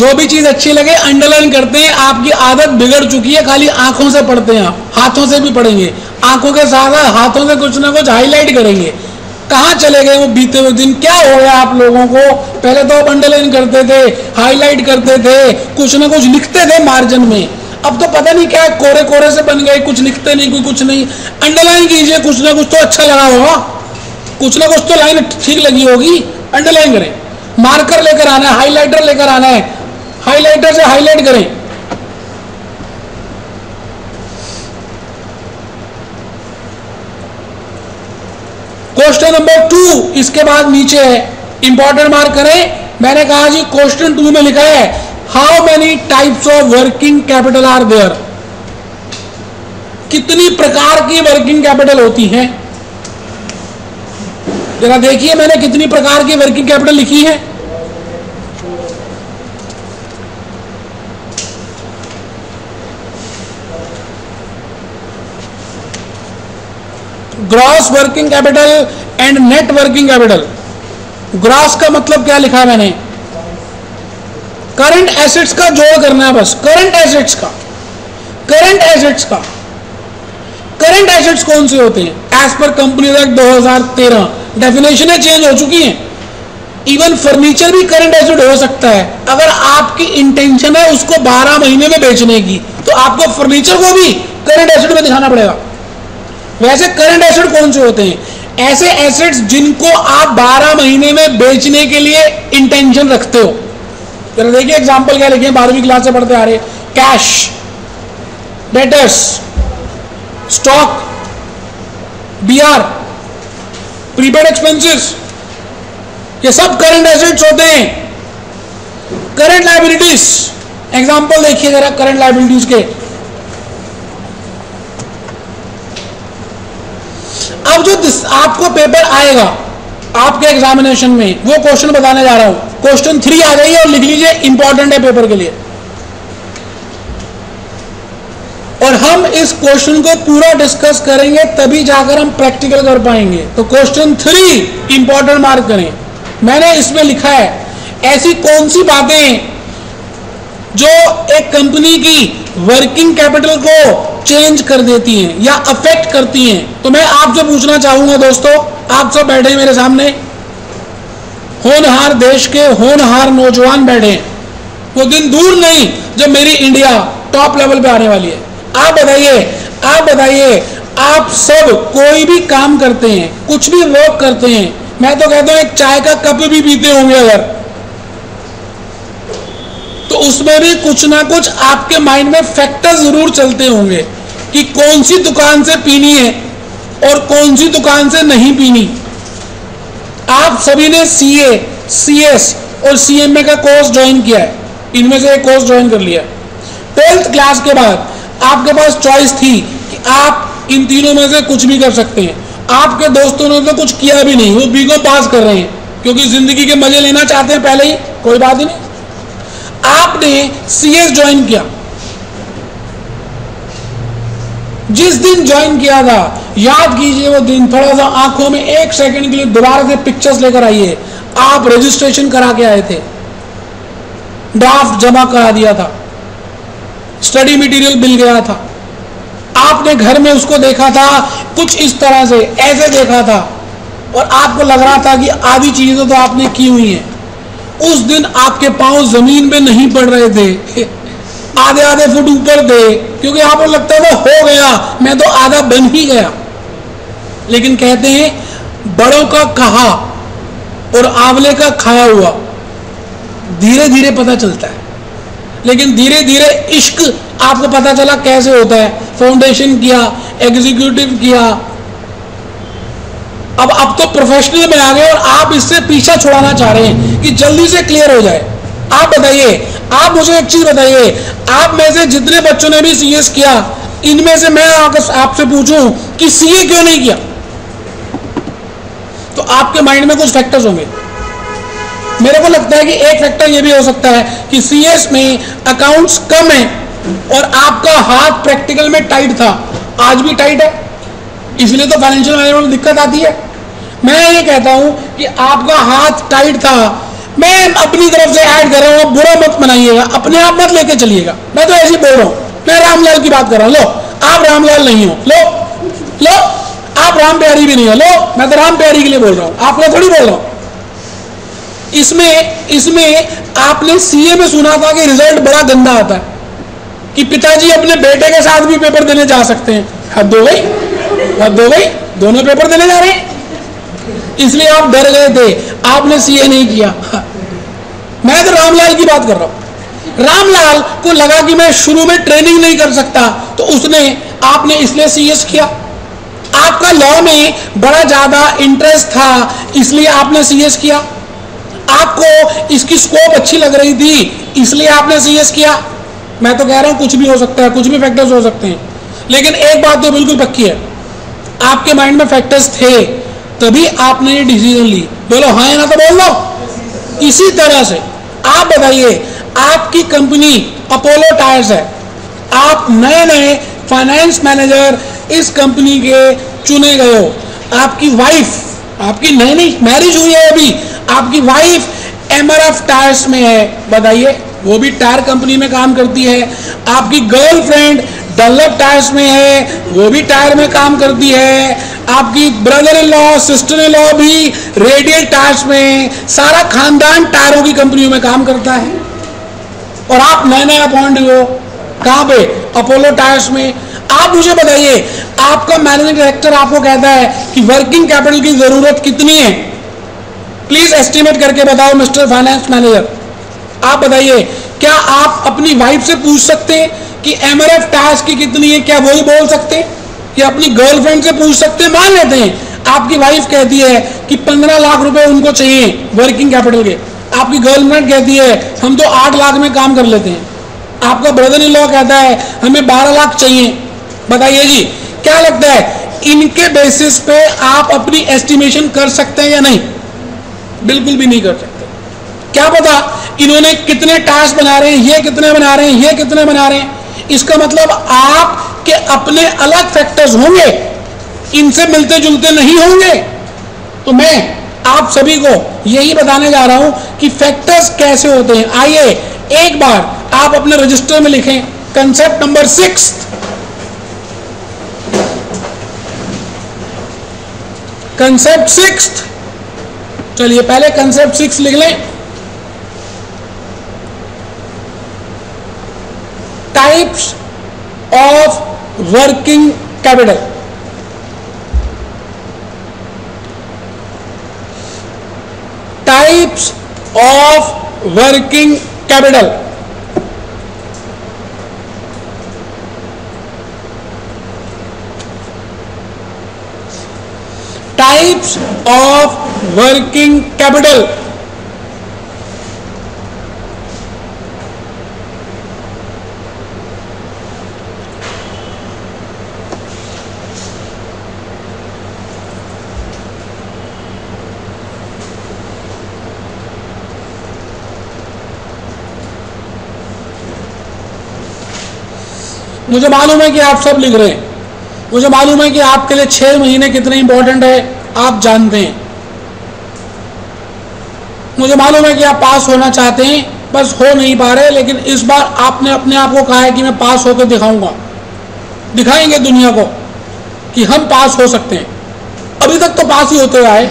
जो भी चीज़ अच्छी लगे अंडरलाइन करते हैं, आपकी आदत बिगड़ चुकी है, खाली आँखों से पढ़ते हैं आप, हाथों से भी पढ़ेंगे। आँखों के साथ साथ हाथों से कुछ ना कुछ हाईलाइट करेंगे। कहाँ चले गए वो बीते हुए दिन? क्या हो गया आप लोगों को? पहले तो आप अंडरलाइन करते थे हाईलाइट करते थे, कुछ ना कुछ लिखते थे मार्जिन में। अब तो पता नहीं क्या कोरे कोरे से बन गए, कुछ लिखते नहीं, कोई कुछ नहीं। अंडरलाइन कीजिए, कुछ ना कुछ तो अच्छा लगा होगा। कुछ ना कुछ तो लाइन ठीक लगी होगी। अंडरलाइन करें। मार्कर लेकर आना है हाईलाइटर लेकर आना है। हाइलाइटर से हाईलाइट करें। क्वेश्चन नंबर टू, इसके बाद नीचे है। इंपॉर्टेंट मार्क करें। मैंने कहा जी, क्वेश्चन टू में लिखा है how many types of working capital are there कितनी प्रकार की वर्किंग कैपिटल होती है? जरा देखिए मैंने कितनी प्रकार की वर्किंग कैपिटल लिखी है। Gross working capital and net working capital gross का मतलब क्या लिखा मैंने? करंट एसेट्स का जोड़ करना है बस। करंट एसेट्स का। करंट एसेट्स का। करंट एसेट्स कौन से होते हैं? As per company act 2013 definition change हो चुकी हैं। इवन फर्नीचर भी करंट एसेट हो सकता है। अगर आपकी इंटेंशन है उसको 12 महीने में बेचने की तो आपको फर्नीचर को भी करंट एसेट में दिखाना पड़ेगा। वैसे करंट एसेट कौन से होते हैं? ऐसे एसेट्स जिनको आप 12 महीने में बेचने के लिए इंटेंशन रखते हो। जरा देखिए एग्जांपल क्या लिखे बारहवीं क्लास से पढ़ते आ रहे। Cash debtors stock BR prepaid expenses ये सब करंट एसेट्स होते हैं। करंट लाइबिलिटीज एग्जांपल देखिए जरा करंट लाइबिलिटीज के। अब जो आपको पेपर आएगा, आपके एग्जामिनेशन में, वो क्वेश्चन बताने जा रहा हूँ। क्वेश्चन थ्री आ जाइए और लिख लीजिए इंपॉर्टेंट है पेपर के लिए। और हम इस क्वेश्चन को पूरा डिस्कस करेंगे, तभी जाकर हम प्रैक्टिकल कर पाएँगे। तो क्वेश्चन थ्री इंपॉर्टेंट मार्क करें। मैंने इसमें लिखा है, ऐसी कौन सी बातें जो एक कंपनी की वर्किंग कैपिटल को चेंज कर देती हैं या अफेक्ट करती हैं। तो मैं आपसे पूछना चाहूँगा दोस्तों, आप सब बैठे मेरे सामने? होनहार देश के होनहार नौजवान बैठे हैं। वो दिन दूर नहीं, जब मेरी इंडिया टॉप लेवल पे आने वाली है। आप बताइए आप बताइए, आप सब कोई भी काम करते हैं, कुछ भी वर्क करते हैं, मैं तो कहता हूँ एक चाय का कप भी पीते होंगे अगर। तो उसमें भी कुछ ना कुछ आपके माइंड में फैक्टर ज़रूर चलते होंगे। कि कौन सी दुकान से पीनी है और कौन सी दुकान से नहीं पीनी। आप सभी ने सी ए सी एस और सी एम ए का कोर्स ज्वाइन किया है। इनमें से एक कोर्स ज्वाइन कर लिया। ट्वेल्थ क्लास के बाद आपके पास चॉइस थी कि आप इन तीनों में से कुछ भी कर सकते हैं। आपके दोस्तों ने तो कुछ किया भी नहीं, वो बीको पास कर रहे हैं, क्योंकि ज़िंदगी के मज़े लेना चाहते हैं पहले ही, कोई बात ही नहीं। आपने सी एस ज्वाइन किया। जिस दिन ज्वाइन किया था, याद कीजिए वो दिन, थोड़ा सा आँखों में एक सेकंड के लिए दोबारा से पिक्चर्स लेकर आइए। आप रजिस्ट्रेशन करा के आए थे। ड्राफ्ट जमा करा दिया था। स्टडी मटेरियल मिल गया था। आपने घर में उसको देखा था, कुछ इस तरह से, ऐसे देखा था। और आपको लग रहा था कि आधी चीज़ें तो आपने की हुई हैं। उस दिन आपके पाँव ज़मीन में नहीं पड़ रहे थे। आधे आधे फुट ऊपर थे क्योंकि आपको लगता था हो गया, मैं तो आधा बन ही गया। लेकिन कहते हैं, बड़ों का कहा और आंवले का खाया हुआ धीरे धीरे पता चलता है। लेकिन धीरे धीरे इश्क, आपको पता चला कैसे होता है। फाउंडेशन किया एग्जीक्यूटिव किया। अब अब तो प्रोफेशनल में आ गए और आप इससे पीछा छुड़ाना चाह रहे हैं कि जल्दी से क्लियर हो जाए। आप बताइए आप मुझे एक चीज़ बताइए, आप में से जितने बच्चों ने भी सीएस किया, इनमें से मैं आपसे पूछूँ कि सीए क्यों नहीं किया? तो आपके माइंड में कुछ फैक्टर्स होंगे। मेरे को लगता है कि एक फैक्टर ये भी हो सकता है कि सीएस में अकाउंट्स कम है और आपका हाथ प्रैक्टिकल में टाइट था। आज भी टाइट है। इसलिए तो फाइनेंशियल मैनेजमेंट में दिक्कत आती है। मैं ये कहता हूँ कि आपका हाथ टाइट था मैं अपनी तरफ़ से ऐड कर रहा हूँ बुरा मत मनाइएगा, अपने आप मत लेके चलिएगा। मैं तो ऐसे बोल रहा हूँ। मैं रामलाल की बात कर रहा हूँ, लो, आप रामलाल नहीं हो, लो लो, आप राम प्यारी भी नहीं हो, लो, मैं तो राम प्यारी के लिए बोल रहा हूँ, आपको थोड़ी बोल रहा हूँ। इसमें इसमें आपने सीए में सुना था कि रिज़ल्ट बड़ा गंदा आता है, कि पिताजी अपने बेटे के साथ भी पेपर देने जा सकते हैं। हद हो गई, हद हो गई, दोनों पेपर देने जा रहे हैं। इसलिए आप डर गए थे, आपने सीए नहीं किया। मैं तो रामलाल की बात कर रहा हूँ। रामलाल को लगा कि मैं शुरू में ट्रेनिंग नहीं कर सकता तो उसने, आपने इसलिए सीएस किया। आपका लॉ में बड़ा ज़्यादा इंटरेस्ट था, इसलिए आपने सीएस किया। आपको इसकी स्कोप अच्छी लग रही थी, इसलिए आपने सीएस किया। मैं तो कह रहा हूँ, कुछ भी हो सकता है, कुछ भी फैक्टर्स हो सकते हैं। लेकिन एक बात तो बिल्कुल पक्की है, आपके माइंड में फैक्टर्स थे, तभी आपने ये डिसीज़न ली। बोलो हाँ ना तो बोल लो इसी तरह से आप बताइए, आपकी कंपनी अपोलो टायर्स है। आप नए नए फाइनेंस मैनेजर इस कंपनी के चुने गए हो। आपकी वाइफ आपकी नई नई मैरिज हुई है अभी। आपकी वाइफ एमआरएफ टायर्स में है। बताइए, वो भी टायर कंपनी में काम करती है। आपकी गर्लफ्रेंड डल्लप टायर्स में है, वो भी टायर में काम करती है। आपकी brother in law sister in law भी रेडियल टायर्स में, सारा खानदान टायरों की कंपनियों में काम करता है। और आप नए नए अपॉइंट हो, कहाँ पे? अपोलो टायर्स में। आप मुझे बताइए, आपका मैनेजिंग डायरेक्टर आपको कहता है कि वर्किंग कैपिटल की ज़रूरत कितनी है? प्लीज़ एस्टिमेट करके बताओ मिस्टर फाइनेंस मैनेजर आप बताइए, क्या आप अपनी वाइफ से पूछ सकते हैं? कि एमआरएफ टास्क की कितनी है, क्या वही बोल सकते हैं? या अपनी गर्लफ्रेंड से पूछ सकते मान लेते हैं। आपकी वाइफ कहती है कि पंद्रह लाख रुपए उनको चाहिए वर्किंग कैपिटल के। आपकी गर्लफ्रेंड कहती है, हम तो आठ लाख में काम कर लेते हैं। आपका ब्रदर इन लॉ कहता है, हमें बारह लाख चाहिए। बताइए जी, क्या लगता है, इनके बेसिस पे आप अपनी एस्टिमेशन कर सकते हैं या नहीं? बिल्कुल भी नहीं कर सकते। क्या पता, इन्होंने कितने टास्क बना रहे हैं, ये कितने बना रहे हैं, ये कितने बना रहे हैं। इसका मतलब आपके अपने अलग फैक्टर्स होंगे। इनसे मिलते जुलते नहीं होंगे। तो मैं आप सभी को यही बताने जा रहा हूँ कि फैक्टर्स कैसे होते हैं। आइए, एक बार आप अपने रजिस्टर में लिखें। Concept number six concept six चलिए, पहले कंसेप्ट सिक्स लिख लें। types of working capital. Types of working capital. Types of working capital. मुझे मालूम है कि आप सब लिख रहे हैं। मुझे मालूम है कि आपके लिए छह महीने कितने इंपॉर्टेंट है, आप जानते हैं। मुझे मालूम है कि आप पास होना चाहते हैं, बस हो नहीं पा रहे, लेकिन इस बार आपने अपने आप को कहा है कि मैं पास होकर दिखाऊँगा। दिखाएँगे दुनिया को कि हम पास हो सकते हैं। अभी तक तो पास ही होते आए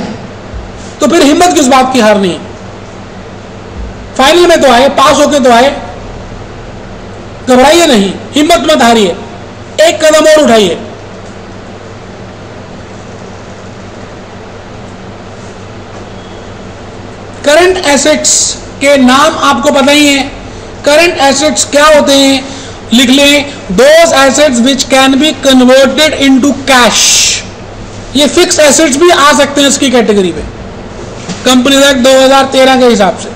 तो फिर हिम्मत किस बात की हारनी है? फाइनल में तो आए, पास होके तो आए घबराइए नहीं, हिम्मत मत हारिए। एक कदम और उठाइए। करंट एसेट्स के नाम आपको पता ही है। करंट एसेट्स क्या होते हैं? लिख लें those assets which can be converted into cash ये फिक्स एसेट्स भी आ सकते हैं इसकी कैटेगरी में कंपनी एक्ट 2013 के हिसाब से।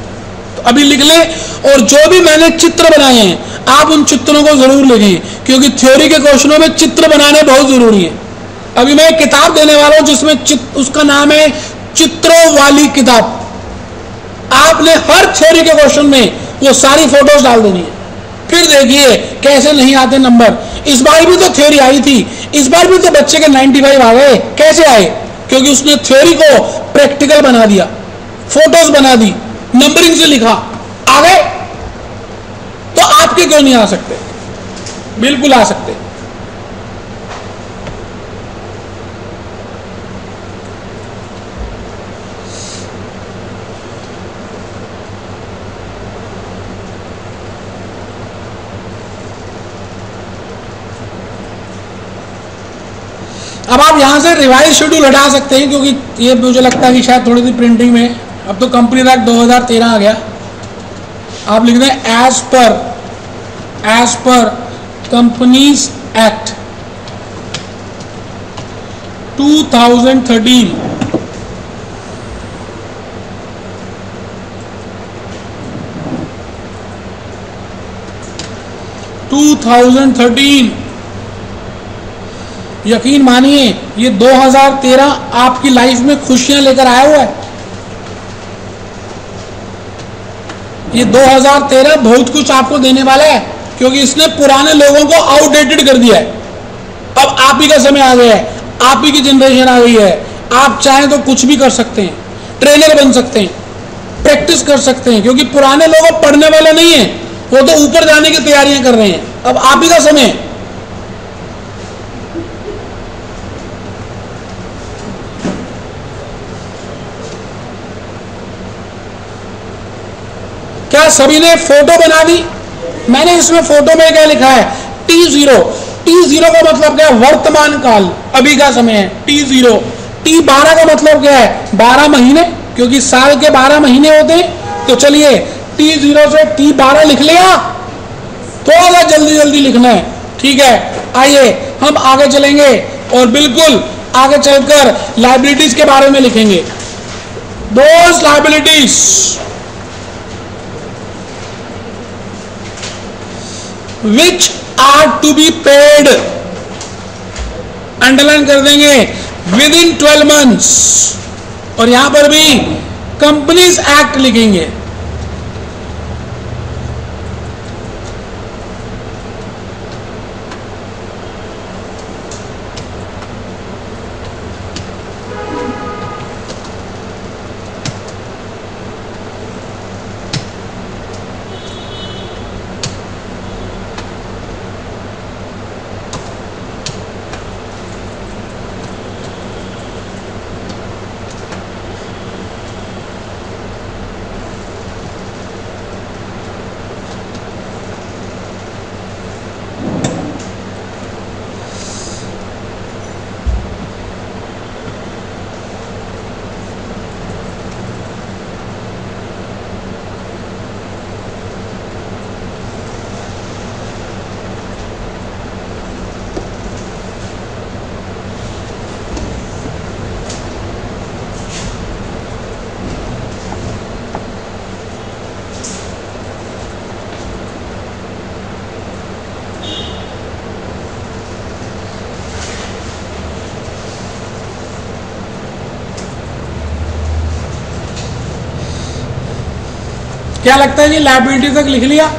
तो अभी लिख लें, और जो भी मैंने चित्र बनाए हैं आप उन चित्रों को ज़रूर लिखें क्योंकि थ्योरी के क्वेश्चनों में चित्र बनाने बहुत ज़रूरी है। अभी मैं एक किताब देने वाला हूँ, जिसमें उसका नाम है चित्रों वाली किताब। आपने हर थ्योरी के क्वेश्चन में वो सारी फ़ोटोज़ डाल देनी है। फिर देखिए, कैसे नहीं आते नंबर इस बार भी तो थ्योरी आई थी। इस बार भी तो बच्चे के 95 आ गए। कैसे आए? क्योंकि उसने थ्योरी को प्रैक्टिकल बना दिया फ़ोटोज़ बना दी नंबरिंग से लिखा। आ गए? आपके क्यों नहीं आ सकते। बिल्कुल आ सकते। अब आप यहाँ से रिवाइज शेड्यूल हटा सकते हैं, क्योंकि ये मुझे लगता है कि शायद थोड़ी सी प्रिंटिंग में, अब तो कंपनी एक्ट 2013 आ गया। आप लिख दें as per as per companies act 2013 2013 यकीन मानिए, ये 2013 आपकी लाइफ में खुशियाँ लेकर आया हुआ है। ये 2013 बहुत कुछ आपको देने वाला है। क्योंकि इसने पुराने लोगों को आउटडेटेड कर दिया है। अब आप ही का समय आ गया है। आप ही की जनरेशन आ गई है। आप चाहें तो कुछ भी कर सकते हैं। ट्रेनर बन सकते हैं। प्रैक्टिस कर सकते हैं। क्योंकि पुराने लोग पढ़ने वाले नहीं है। वो तो ऊपर जाने की तैयारियाँ कर रहे हैं। अब आप ही का समय है। क्या सभी ने फ़ोटो बना दी? मैंने इसमें फ़ोटो में क्या लिखा है? टी ज़ीरो टी ज़ीरो का मतलब क्या? है वर्तमान काल, अभी का समय है। टी ज़ीरो टी बारह का मतलब क्या है? बारह महीने, क्योंकि साल के बारह महीने होते हैं। तो चलिए टी ज़ीरो से टी बारह लिख लिया। थोड़ा सा जल्दी जल्दी लिखना है। ठीक है, आइए, हम आगे चलेंगे और बिल्कुल आगे चलकर लाइबिलिटीज के बारे में लिखेंगे। Those liabilities which are to be paid underline कर देंगे विद इन ट्वेल्व मंथ्स और यहाँ पर भी कंपनीज़ एक्ट लिखेंगे। क्या लगता है जी लाइबिलिटी तक लिख लिया?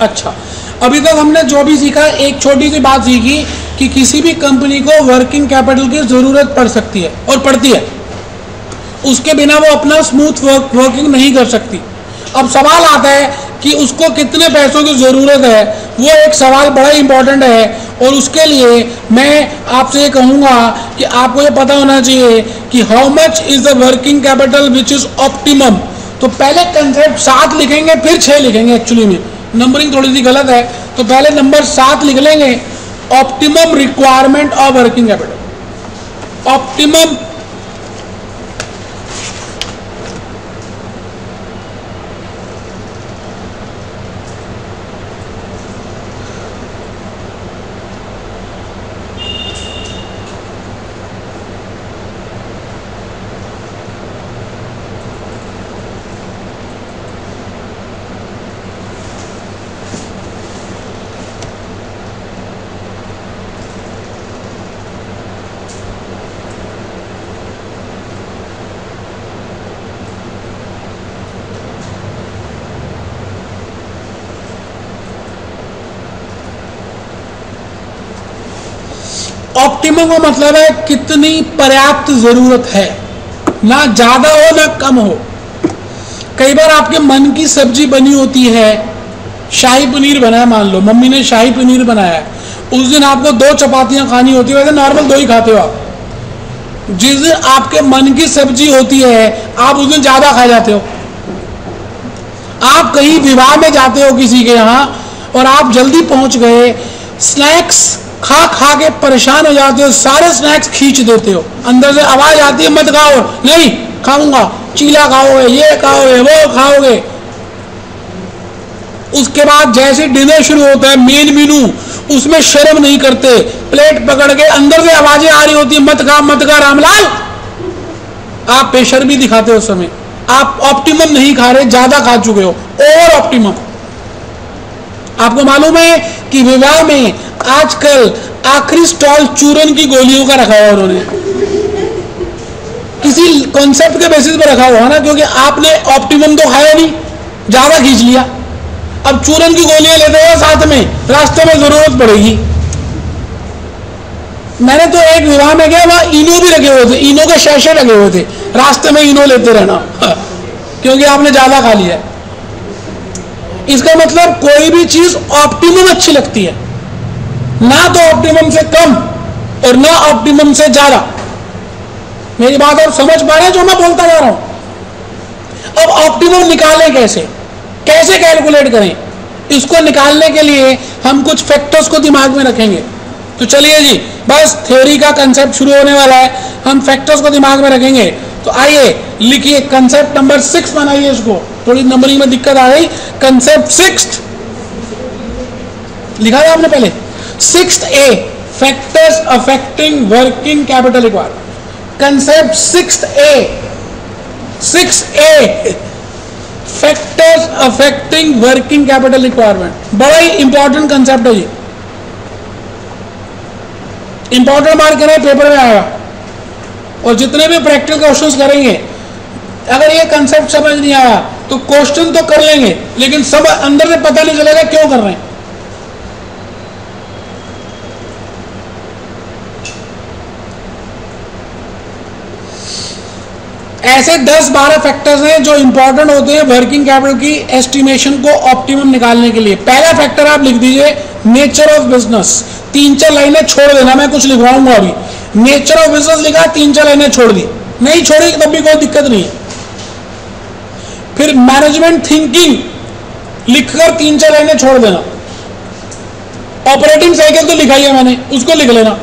अच्छा अभी तक हमने जो भी सीखा, एक छोटी सी बात सीखी कि किसी भी कंपनी को वर्किंग कैपिटल की ज़रूरत पड़ सकती है, और पड़ती है। उसके बिना वो अपना स्मूथ वर्क वर्किंग नहीं कर सकती। अब सवाल आता है कि उसको कितने पैसों की ज़रूरत है? वो एक सवाल बड़ा इंपॉर्टेंट है, और उसके लिए मैं आपसे ये कहूँगा कि आपको ये पता होना चाहिए कि how much is the working capital which is optimum तो पहले कंसेप्ट सात लिखेंगे, फिर छह लिखेंगे एक्चुअली में। नंबरिंग थोड़ी सी गलत है। तो पहले नंबर सात लिख लेंगे। Optimum requirement of working capital optimum optimum का मतलब है कितनी पर्याप्त ज़रूरत है। ना ज़्यादा हो, ना कम हो। कई बार आपके मन की सब्ज़ी बनी होती है, शाही पनीर बनाया मान लो, मम्मी ने शाही पनीर बनाया। उस दिन आपको दो चपातियाँ खानी होती है, वैसे नॉर्मल दो ही खाते हो आप। जिस दिन आपके मन की सब्ज़ी होती है, आप उस दिन ज़्यादा खा जाते हो। आप कहीं विवाह में जाते हो किसी के यहाँ और आप जल्दी पहुँच गए, स्नैक्स खा खा के परेशान हो जाते हो, सारे स्नैक्स खींच देते हो। अंदर से आवाज़ आती है, मत खाओ। नहीं, खाऊँगा। चीला खाओगे, ये खाओगे, वो खाओगे। उसके बाद जैसे डिनर शुरू होता है मेन मीनू उसमें शर्म नहीं करते। प्लेट पकड़ के अंदर से आवाज़ें आ रही होती है, मत खा मत खा, रामलाल। आप पेशर भी दिखाते हो उस समय। आप ऑप्टिमम नहीं खा रहे, ज़्यादा खा चुके हो। ओवर ऑप्टिमम आपको मालूम है कि विवाह में आजकल आखिरी स्टॉल चूरन की गोलियों का रखा हुआ उन्होंने। किसी कॉन्सेप्ट के बेसिस पर रखा हुआ ना, क्योंकि आपने ऑप्टिमम तो खाया नहीं, ज़्यादा खींच लिया। अब चूरन की गोलियाँ लेते हुए साथ में रास्ते में ज़रूरत पड़ेगी। मैंने तो एक विवाह में गया, वहाँ इनो भी लगे हुए थे, इनो के शैशे लगे हुए थे। रास्ते में इनो लेते रहना, <laughs> क्योंकि आपने ज़्यादा खा लिया। इसका मतलब कोई भी चीज़ ऑप्टिमम अच्छी लगती है। ना तो ऑप्टिमम से कम और ना ऑप्टिमम से ज़्यादा। मेरी बात आप समझ पा रहे हैं जो मैं बोलता जा रहा हूँ? अब ऑप्टिमम निकालें कैसे? कैसे कैलकुलेट करें? इसको निकालने के लिए हम कुछ फैक्टर्स को दिमाग में रखेंगे। तो चलिए जी, बस थ्योरी का कंसेप्ट शुरू होने वाला है। हम फैक्टर्स को दिमाग में रखेंगे। तो आइए, लिखिए कंसेप्ट नंबर सिक्स बनाइए इसको। थोड़ी नंबरिंग में दिक्कत आ गई। कंसेप्ट सिक्स लिखा है आपने पहले? Six A factors affecting working capital requirement concept six A six A factors affecting working capital requirement बड़ा ही इंपॉर्टेंट कंसेप्ट है ये। इंपॉर्टेंट मार्क करें पेपर में आएगा। और जितने भी प्रैक्टिकल क्वेश्चंस करेंगे, अगर ये कंसेप्ट समझ नहीं आया तो क्वेश्चन तो कर लेंगे, लेकिन सब अंदर से पता नहीं चलेगा क्यों कर रहे हैं। ऐसे 10-12 फैक्टर्स हैं जो इंपॉर्टेंट होते हैं वर्किंग कैपिटल की एस्टिमेशन को ऑप्टिमम निकालने के लिए। पहला फैक्टर आप लिख दीजिए नेचर ऑफ़ बिज़नेस तीन चार लाइनें छोड़ देना, मैं कुछ लिखवाऊँगा अभी। नेचर ऑफ़ बिज़नेस लिखा, तीन चार लाइनें छोड़ दी। नहीं छोड़ी, तब भी कोई दिक्कत नहीं है। फिर मैनेजमेंट थिंकिंग लिखकर तीन चार लाइनें छोड़ देना। ऑपरेटिंग साइकिल तो लिखा ही है मैंने, उसको लिख लेना।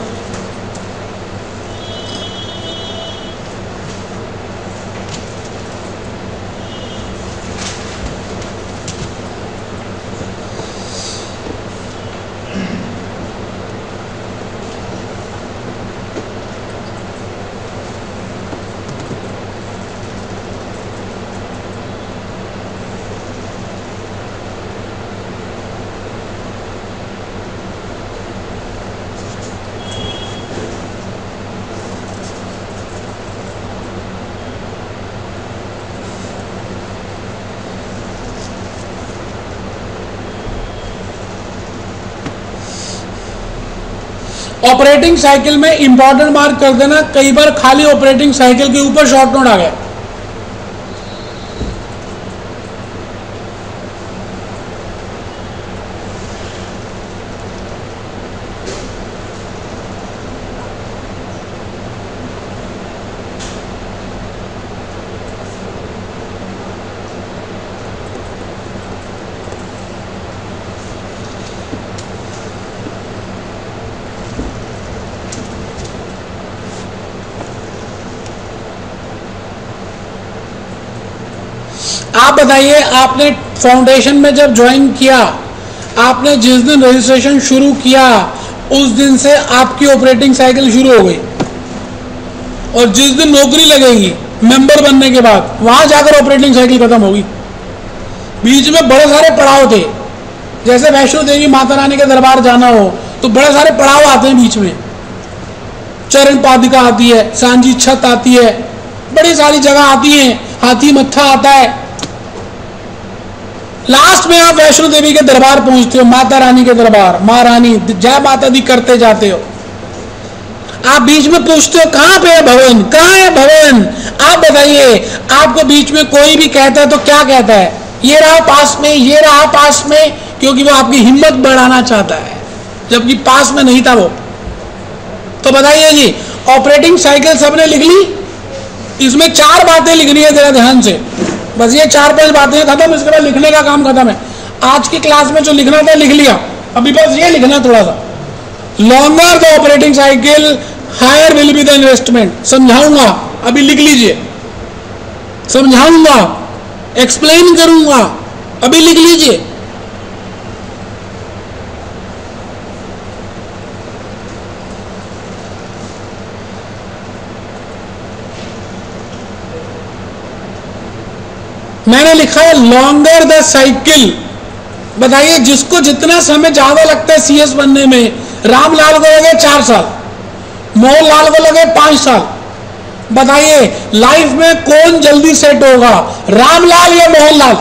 ऑपरेटिंग साइकिल में इंपॉर्टेंट मार्क कर देना। कई बार खाली ऑपरेटिंग साइकिल के ऊपर शॉर्ट नोट आ गया। आप बताइए, आपने फाउंडेशन में जब ज्वाइन किया, आपने जिस दिन रजिस्ट्रेशन शुरू किया, उस दिन से आपकी ऑपरेटिंग साइकिल शुरू हो गई। और जिस दिन नौकरी लगेगी मेंबर बनने के बाद, वहाँ जाकर ऑपरेटिंग साइकिल खत्म होगी। बीच में बड़े सारे पड़ाव थे। जैसे वैष्णो देवी माता रानी के दरबार जाना हो तो बड़े सारे पड़ाव आते हैं बीच में। चरण पादिका आती है, सांझी छत आती है, बड़ी सारी जगह आती है, हाथी मत्था आता है। लास्ट में आप वैष्णो देवी के दरबार पहुँचते हो, माता रानी के दरबार, माँ रानी, जय माता दी करते जाते हो। आप बीच में पूछते हो, कहाँ पे है भवन? कहाँ है भवन? आप बताइए, आपको बीच में कोई भी कहता है तो क्या कहता है? ये रहा पास में, ये रहा पास में, क्योंकि वो आपकी हिम्मत बढ़ाना चाहता है, जबकि पास में नहीं था वो। तो बताइए जी, ऑपरेटिंग साइकिल सबने लिख ली? इसमें चार बातें लिखनी है जरा ध्यान से। बस ये चार पाँच बातें खत्म, इसके बाद लिखने का काम खत्म है। आज की क्लास में जो लिखना था, लिख लिया। अभी बस ये लिखना थोड़ा सा। Longer the operating cycle higher will be the investment समझाऊँगा। अभी लिख लीजिए। समझाऊँगा। एक्सप्लेन करूँगा। अभी लिख लीजिए। मैंने लिखा है लॉन्गर द साइकिल बताइए, जिसको जितना समय ज़्यादा लगता है सीएस बनने में रामलाल को लगे चार साल मोहनलाल को लगे पाँच साल। बताइए लाइफ में कौन जल्दी सेट होगा रामलाल या मोहनलाल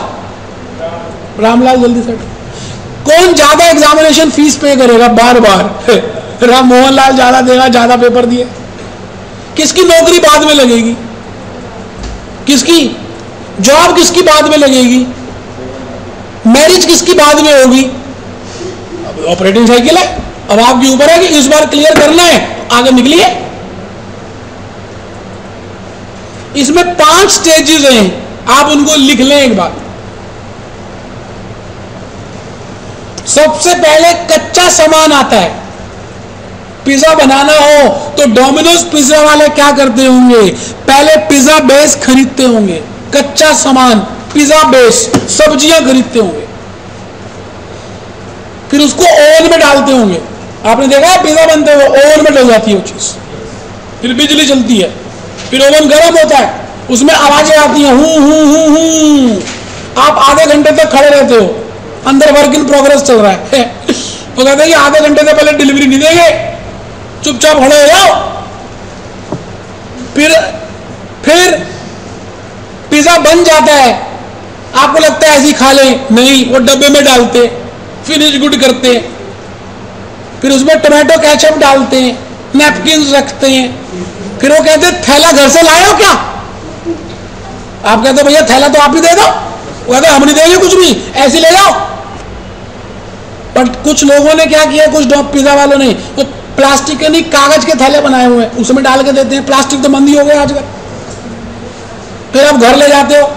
रामलाल जल्दी सेट कौन ज़्यादा एग्जामिनेशन फ़ीस पे करेगा बार बार <laughs> राम मोहनलाल ज़्यादा देगा, ज़्यादा पेपर दिए। किसकी नौकरी बाद में लगेगी? किसकी? जॉब किसकी बाद में लगेगी? मैरिज किसकी बाद में होगी? अब ऑपरेटिंग साइकिल है। अब आपके ऊपर है कि इस बार क्लियर करना है, आगे निकलिए। इसमें पाँच स्टेजेस हैं। आप उनको लिख लें एक बार। सबसे पहले कच्चा सामान आता है। पिज्जा बनाना हो तो डोमिनोज पिज्जा वाले क्या करते होंगे? पहले पिज्जा बेस खरीदते होंगे। कच्चा सामान, पिज्जा बेस, सब्ज़ियाँ खरीदते होंगे। फिर उसको ओवन में डालते होंगे। आपने देखा पिज्जा बनते हुए ओवन में डल जाती है वो चीज़। फिर बिजली चलती है, फिर ओवन गर्म होता है, उसमें आवाज़ें आती हैं, हूँ हूँ हूँ हूँ। आप आधे घंटे तक खड़े रहते हो, अंदर वर्क इन प्रोग्रेस चल रहा है। <laughs> वो कहते हैं आधे घंटे से पहले डिलीवरी नहीं देंगे। चुपचाप खड़े हो जाओ। फिर फिर पिज्जा बन जाता है। आपको लगता है ऐसी खा लें। नहीं, वो डब्बे में डालते फिनिश गुड करते, फिर उसमें टोमेटो कैचअप डालते हैं नैपकिन रखते हैं फिर वो कहते, थैला घर से लाए हो क्या? आप कहते, भैया, थैला तो आप ही दे दो। वो कहते, हम नहीं देंगे कुछ भी, ऐसे ले जाओ। बट कुछ लोगों ने क्या किया, कुछ पिज्जा वालों ने, वो तो प्लास्टिक के नहीं, कागज़ के थैले बनाए हुए हैं। उसमें डाल के देते हैं। प्लास्टिक तो मंदी हो गया आजकल। फिर आप घर ले जाते हो,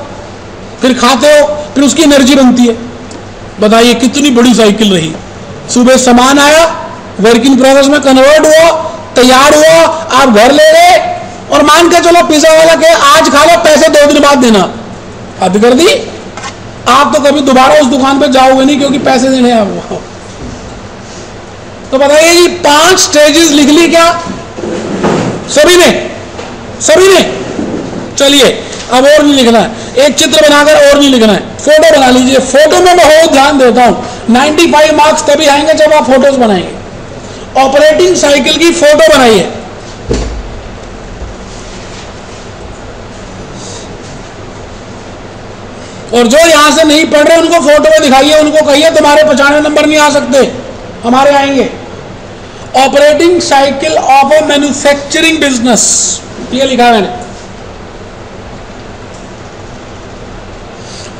फिर खाते हो, फिर उसकी एनर्जी बनती है। बताइए, कितनी बड़ी साइकिल रही। सुबह सामान आया वर्क इन प्रोग्रेस में कन्वर्ट हुआ, तैयार हुआ, आप घर ले गए और मान के चलो पिज्जा वाला के आज खा लो, पैसे दो दिन बाद देना। हद कर दी। आप तो कभी दोबारा उस दुकान पर जाओगे नहीं, क्योंकि पैसे देने आपको। तो बताइए जी, पाँच स्टेजेस लिख ली क्या? सभी ने? सभी ने? चलिए, अब और नहीं लिखना है। एक चित्र बनाकर और नहीं लिखना है। फ़ोटो बना लीजिए। फ़ोटो में मैं बहुत ध्यान देता हूँ। 95 मार्क्स तभी आएँगे जब आप फ़ोटोज़ बनाएँगे। ऑपरेटिंग साइकिल की फ़ोटो बनाइए। और जो यहाँ से नहीं पढ़ रहे, उनको फ़ोटो में दिखाइए, उनको कहिए, तुम्हारे पचानवे नंबर नहीं आ सकते। हमारे आएँगे। Operating cycle of a manufacturing business ये लिखा मैंने।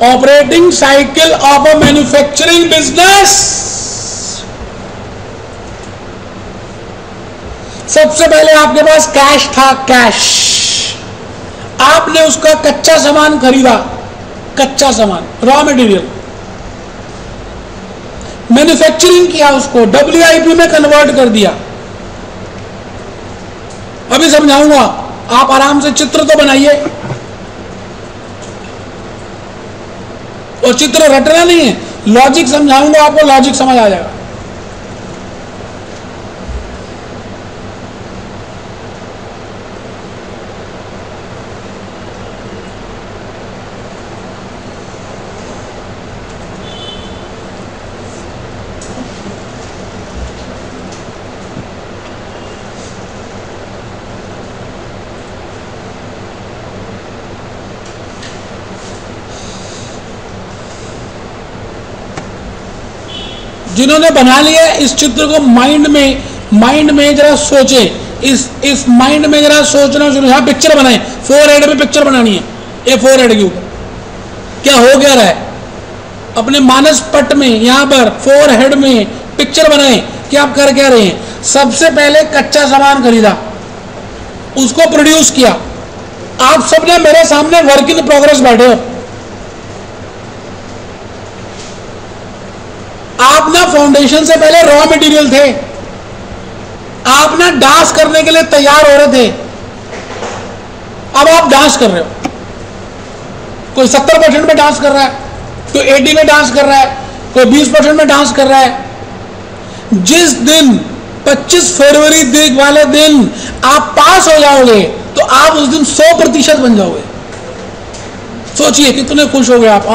Operating cycle of a manufacturing business सबसे पहले आपके पास कैश था कैश आपने उसका कच्चा सामान खरीदा, कच्चा सामान रॉ मटेरियल मैन्युफैक्चरिंग किया उसको डब्ल्यू में कन्वर्ट कर दिया. अभी समझाऊँगा, आप आराम से चित्र तो बनाइए. और चित्र रटना नहीं है। लॉजिक समझाऊँगा आपको लॉजिक समझ आ जाएगा। जिन्होंने बना लिया इस चित्र को माइंड में माइंड में जरा सोचे। इस इस माइंड में जरा सोचना शुरू यहाँ पिक्चर बनाए फोर हेड में पिक्चर बनानी है, ये फोर हेड के ऊपर। क्या हो गया रहा है? अपने मानस पट में, यहाँ पर फोर हेड में पिक्चर बनाए, कि आप कर क्या रहे हैं? सबसे पहले कच्चा सामान खरीदा, उसको प्रोड्यूस किया। आप सबने मेरे सामने वर्क इन प्रोग्रेस बैठे हो आप ना फाउंडेशन से पहले रॉ मटेरियल थे। आप ना डांस करने के लिए तैयार हो रहे थे। अब आप डांस कर रहे हो। कोई सत्तर परसेंट में डांस कर रहा है, कोई एटी में डांस कर रहा है, कोई बीस परसेंट में डांस कर रहा है। जिस दिन 25 फरवरी देख वाले दिन आप पास हो जाओगे तो आप उस दिन 100 प्रतिशत बन जाओगे। सोचिए, कितने खुश हो गए आप।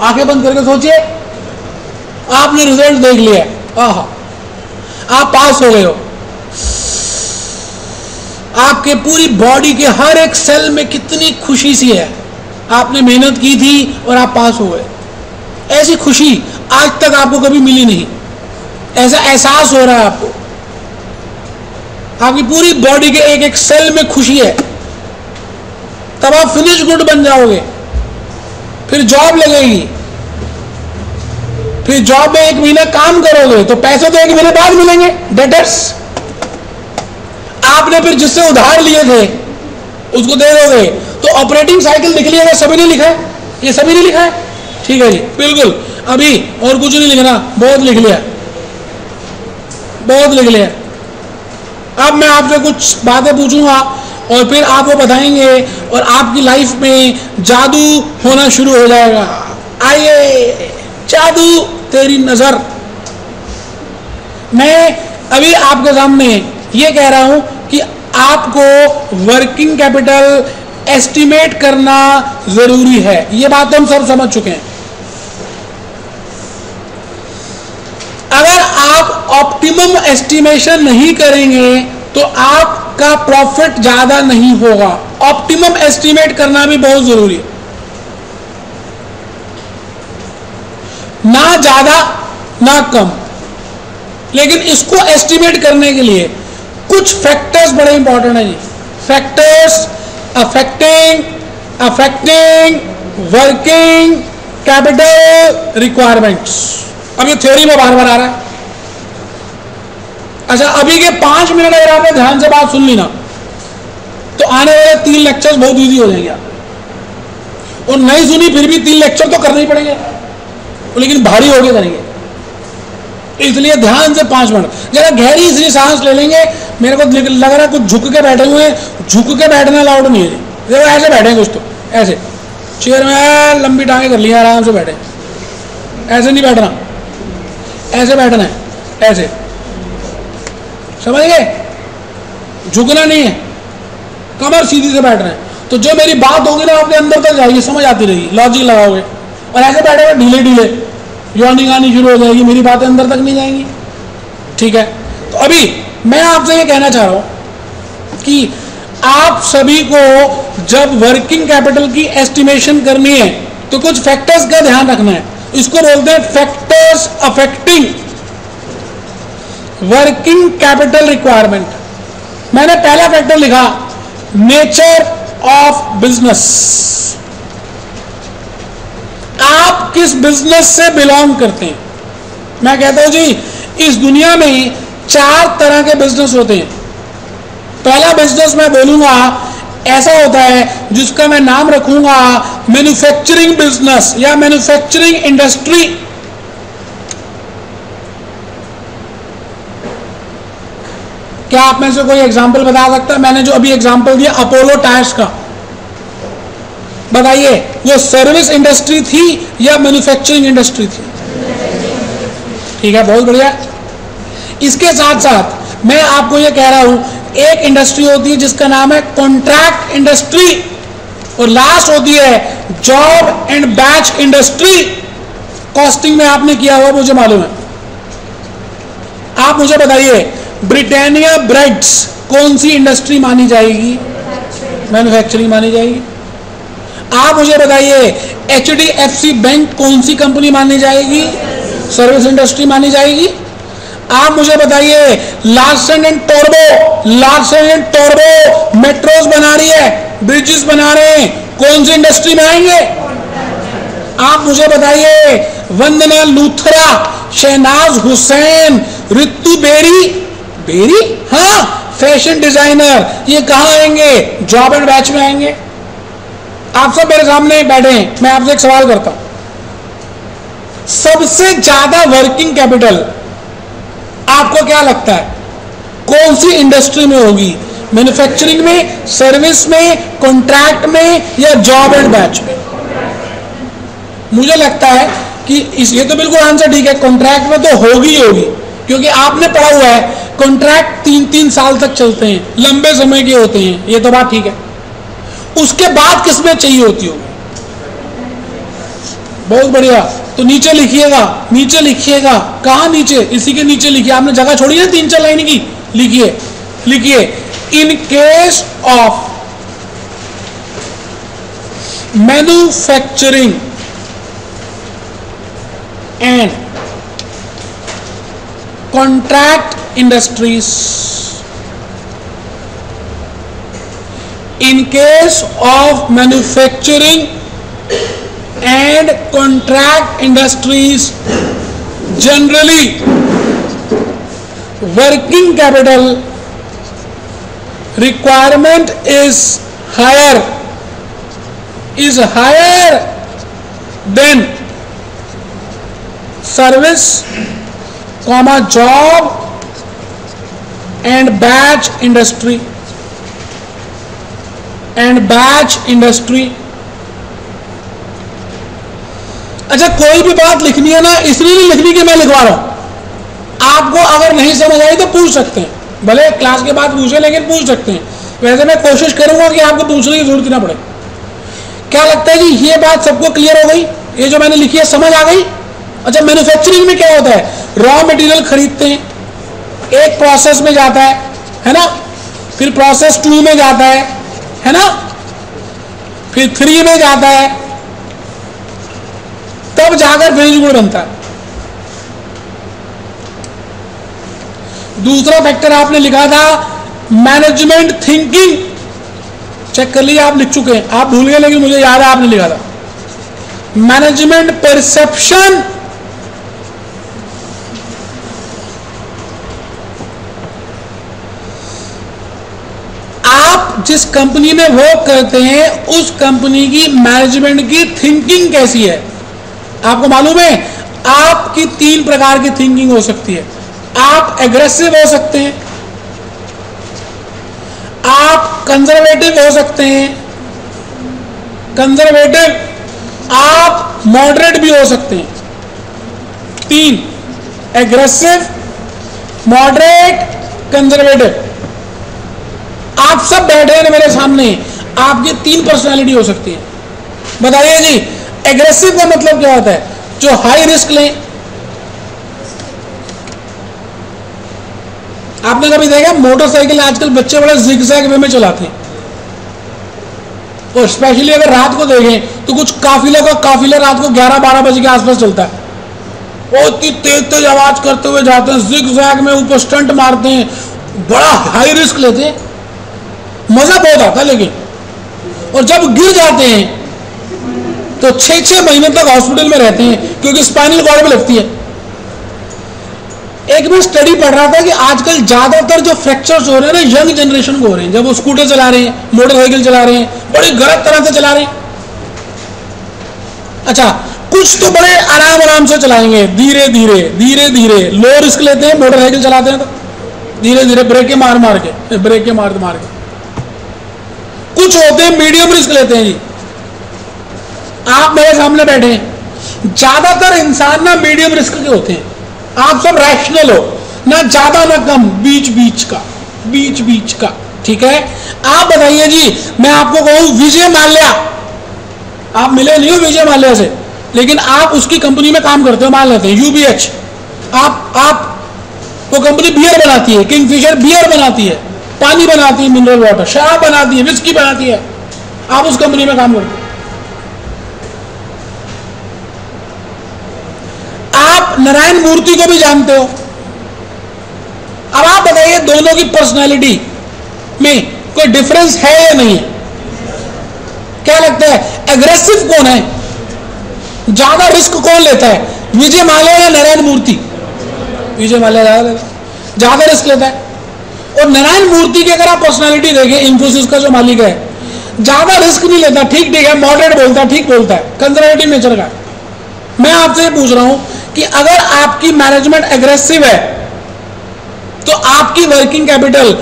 आँखें बंद करके सोचिए। आपने रिज़ल्ट देख लिया आहा। आप पास हो गए हो। आपके पूरी बॉडी के हर एक सेल में कितनी खुशी सी है। आपने मेहनत की थी और आप पास हो गए। ऐसी खुशी आज तक आपको कभी मिली नहीं। ऐसा एहसास हो रहा है आपको। आपकी पूरी बॉडी के एक एक सेल में खुशी है। तब आप फिनिश गुड बन जाओगे। फिर जॉब लगेगी। फिर जॉब में एक महीना काम करोगे तो पैसे तो एक महीने बाद मिलेंगे डेटर्स आपने फिर जिससे उधार लिए थे, उसको दे दोगे। तो ऑपरेटिंग साइकिल लिख लिया सभी ने लिखा है? ये सभी ने लिखा है? ठीक है जी, बिल्कुल। अभी और कुछ नहीं लिखना, बहुत लिख लिया। बहुत लिख लिया। अब मैं आपसे कुछ बातें पूछूँगा, और फिर आपको बताएँगे, और आपकी लाइफ में जादू होना शुरू हो जाएगा। आइए। जादू, तेरी नज़र। मैं अभी आपके सामने ये कह रहा हूँ कि आपको वर्किंग कैपिटल एस्टिमेट करना ज़रूरी है। ये बात तो हम सब समझ चुके हैं। अगर आप ऑप्टिमम एस्टिमेशन नहीं करेंगे तो आपका प्रॉफिट ज़्यादा नहीं होगा। ऑप्टिमम एस्टिमेट करना भी बहुत ज़रूरी है। ना ज़्यादा, ना कम। लेकिन इसको एस्टिमेट करने के लिए कुछ फैक्टर्स बड़े इंपॉर्टेंट है जी। Factors affecting affecting working capital requirements अब ये थ्योरी में बार बार आ रहा है। अच्छा अभी के पाँच मिनट अगर आपने ध्यान से बात सुन ली ना तो आने वाले तीन लेक्चर्स बहुत इजी हो जाएँगे। और नहीं सुनी, फिर भी तीन लेक्चर तो करने ही पड़ेंगे। लेकिन भारी हो गए करेंगे इसलिए ध्यान से पाँच मिनट। जरा गहरी इसलिए सांस ले लेंगे। मेरे को लग रहा है कुछ झुक के बैठे हुए हैं। झुक के बैठना अलाउड नहीं है देखो, ऐसे बैठे कुछ तो। ऐसे। चेयर में लंबी टांगे कर लिया आराम से बैठे। ऐसे नहीं बैठना। ऐसे बैठना है। ऐसे। समझ? गए झुकना नहीं है। कमर सीधी से बैठ रहे हैं। तो जो मेरी बात होगी ना आपके अंदर तक जाएगी, समझ आती रहेगी। लॉजिक लगाओगे। और ऐसे बैठे ढीले ढीले यौनिंग आनी शुरू हो जाएगी, मेरी बातें अंदर तक नहीं जाएँगी। ठीक है? तो अभी मैं आपसे ये कहना चाह रहा हूँ कि आप सभी को जब वर्किंग कैपिटल की एस्टिमेशन करनी है तो कुछ फैक्टर्स का ध्यान रखना है। इसको बोलते हैं factors affecting working capital requirement मैंने पहला फैक्टर लिखा नेचर ऑफ़ बिज़नेस आप किस बिज़नेस से बिलोंग करते हैं? मैं कहता हूँ जी, इस दुनिया में चार तरह के बिज़नेस होते हैं। पहला बिज़नेस मैं बोलूँगा, ऐसा होता है जिसका मैं नाम रखूँगा मैन्युफैक्चरिंग बिज़नेस या मैन्युफैक्चरिंग इंडस्ट्री क्या आप में से कोई एग्जांपल बता सकता है? मैंने जो अभी एग्जांपल दिया अपोलो टायर्स का। बताइए वो सर्विस इंडस्ट्री थी या मैन्युफैक्चरिंग इंडस्ट्री थी? ठीक है, बहुत बढ़िया। इसके साथ साथ मैं आपको ये कह रहा हूँ, एक इंडस्ट्री होती है जिसका नाम है कॉन्ट्रैक्ट इंडस्ट्री और लास्ट होती है job and batch industry costing में आपने किया हुआ मुझे मालूम है। आप मुझे बताइए ब्रिटानिया ब्रेड्स कौन सी इंडस्ट्री मानी जाएगी? मैन्युफैक्चरिंग मानी जाएगी। आप मुझे बताइए H D F C bank कौन सी कंपनी मानी जाएगी? सर्विस इंडस्ट्री मानी जाएगी? आप मुझे बताइए Larsen and टोरबो Larsen and टोरबो metros बना रही है ब्रिजेस बना रहे हैं, कौन सी इंडस्ट्री में आएँगे? आप मुझे बताइए, वंदना लूथरा, शहनाज हुसैन, रितु बेरी बेरी? हाँ फ़ैशन डिज़ाइनर ये कहा आएँगे? जॉब एंड बैच में आएँगे। आप सब मेरे सामने बैठे हैं, मैं आपसे एक सवाल करता हूँ। सबसे ज़्यादा वर्किंग कैपिटल आपको क्या लगता है? कौन सी इंडस्ट्री में होगी? मैन्युफैक्चरिंग में सर्विस में कॉन्ट्रैक्ट में या जॉब एंड बैच में? मुझे लगता है कि इस, ये तो बिल्कुल आंसर ठीक है कॉन्ट्रैक्ट में तो होगी होगी, क्योंकि आपने पढ़ा हुआ है कॉन्ट्रैक्ट तीन तीन साल तक चलते हैं, लंबे समय के होते हैं, ये तो बात ठीक है। उसके बाद किसमें चाहिए होती होगी बहुत बढ़िया। तो नीचे लिखिएगा नीचे लिखिएगा। कहा नीचे? इसी के नीचे लिखिए। आपने जगह छोड़ी है तीन चार लाइन की? लिखिए लिखिए। In case of manufacturing and contract industries in case of manufacturing and contract industries generally working capital requirement is higher is higher than service comma job and batch industry and batch industry अच्छा कोई भी बात लिखनी है ना, इसलिए नहीं लिखनी कि मैं लिखवा रहा हूँ। आपको अगर नहीं समझ आई तो पूछ सकते हैं। भले क्लास के बाद पूछे, लेकिन पूछ सकते हैं। वैसे मैं कोशिश करूँगा कि आपको पूछने की ज़रूरत ना पड़े। क्या लगता है जी ये बात सबको क्लियर हो गई? ये जो मैंने लिखी है, समझ आ गई? अच्छा मैन्युफैक्चरिंग में क्या होता है? रॉ मटेरियल खरीदते हैं। एक प्रोसेस में जाता है है ना? फिर प्रोसेस टू में जाता है। है ना? फिर थ्री में जाता है। तब जाकर फिनिश गुड बनता है। दूसरा फैक्टर आपने लिखा था मैनेजमेंट थिंकिंग चेक कर लिया, आप लिख चुके हैं। आप भूल गए, लेकिन मुझे याद है आपने लिखा था। मैनेजमेंट परसेप्शन जिस कंपनी में वर्क करते हैं, उस कंपनी की मैनेजमेंट की थिंकिंग कैसी है? आपको मालूम है? आपकी तीन प्रकार की थिंकिंग हो सकती है। आप एग्रेसिव हो सकते हैं। आप कंजर्वेटिव हो सकते हैं। कंजर्वेटिव आप मॉडरेट भी हो सकते हैं। तीन एग्रेसिव मॉडरेट कंजर्वेटिव आप सब बैठे हैं मेरे सामने, आपकी तीन पर्सनालिटी हो सकती है। बताइए जी एग्रेसिव का मतलब क्या होता है? जो हाई रिस्क लें। आपने कभी देखा मोटरसाइकिल आजकल बच्चे बड़े जिगजैग वे में चलाते हैं? और स्पेशली अगर रात को देखें तो कुछ काफिले का काफिला रात को 11-12 बजे के आसपास चलता है। वो इतनी तेज तेज आवाज़ करते हुए जाते हैं जिग जैग में ऊपर स्टंट मारते हैं, बड़ा हाई रिस्क लेते हैं। मज़ा बहुत आता लेकिन। और जब गिर जाते हैं तो छह छह महीने तक हॉस्पिटल में रहते हैं, क्योंकि स्पाइनल कॉर्ड में लगती है। एक मैं स्टडी पढ़ रहा था कि आजकल ज़्यादातर जो फ्रैक्चर्स हो रहे हैं ना यंग जनरेशन को हो रहे हैं। जब वो स्कूटर चला रहे हैं मोटरसाइकिल चला रहे हैं, बड़ी गलत तरह से चला रहे हैं। अच्छा कुछ तो बड़े आराम आराम से चलाएँगे। धीरे धीरे धीरे धीरे। लो रिस्क लेते हैं मोटरसाइकिल चलाते हैं तो। धीरे धीरे ब्रेक के मार मार के ब्रेक के मार मार के। कुछ होते हैं, मीडियम रिस्क लेते हैं जी। आप मेरे सामने बैठे हैं। ज़्यादातर इंसान ना मीडियम रिस्क के होते हैं। आप सब रैशनल हो। ना ज़्यादा, ना कम। बीच बीच का। बीच बीच का। ठीक है? आप बताइए जी, मैं आपको कहूँ, विजय माल्या। आप मिले नहीं हो विजय माल्या से? लेकिन आप उसकी कंपनी में काम करते हो, मान लेते हैं यूबीएच आप आप, वो कंपनी बियर बनाती है किंगफिशर बियर बनाती है। पानी बनाती है मिनरल वाटर शराब बनाती है विस्की बनाती है। आप उस कंपनी में काम करते आप नारायण मूर्ति को भी जानते हो। अब आप बताइए, दोनों की पर्सनालिटी में कोई डिफरेंस है या नहीं है? क्या लगता है एग्रेसिव कौन है? ज़्यादा रिस्क कौन लेता है? विजय माल्या या नारायण मूर्ति? विजय माल्या ज़्यादा ज़्यादा रिस्क लेता है। और नारायण मूर्ति की अगर आप पर्सनालिटी देखें इंफोसिस का जो मालिक है, ज़्यादा रिस्क नहीं लेता, ठीक ठीक है मॉडरेट बोलता है ठीक बोलता है कंजर्वेटिव नेचर का मैं आपसे पूछ रहा हूँ कि अगर आपकी मैनेजमेंट एग्रेसिव है तो आपकी वर्किंग कैपिटल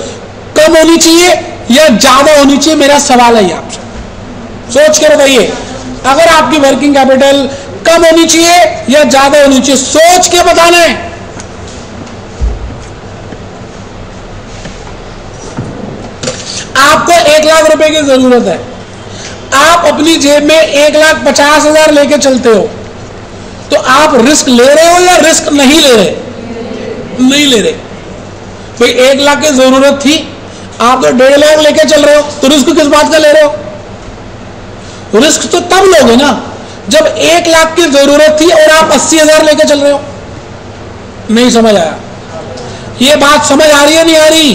कम होनी चाहिए या ज़्यादा होनी चाहिए, मेरा सवाल है आपसे। सोच के बताइए, अगर आपकी वर्किंग कैपिटल कम होनी चाहिए या ज़्यादा होनी चाहिए, सोच के बताना है। आपको एक लाख रुपए की ज़रूरत है। आप अपनी जेब में एक लाख पचास हज़ार लेके चलते हो। तो आप रिस्क ले रहे हो या रिस्क नहीं ले रहे? नहीं ले रहे। भाई, एक लाख की ज़रूरत थी, आप तो डेढ़ लाख लेके चल रहे हो तो रिस्क किस बात का ले रहे हो? रिस्क तो तब लोगे ना, जब एक लाख की ज़रूरत थी और आप अस्सी हज़ार लेके चल रहे हो। नहीं समझ आया। ये बात समझ आ रही है नहीं आ रही?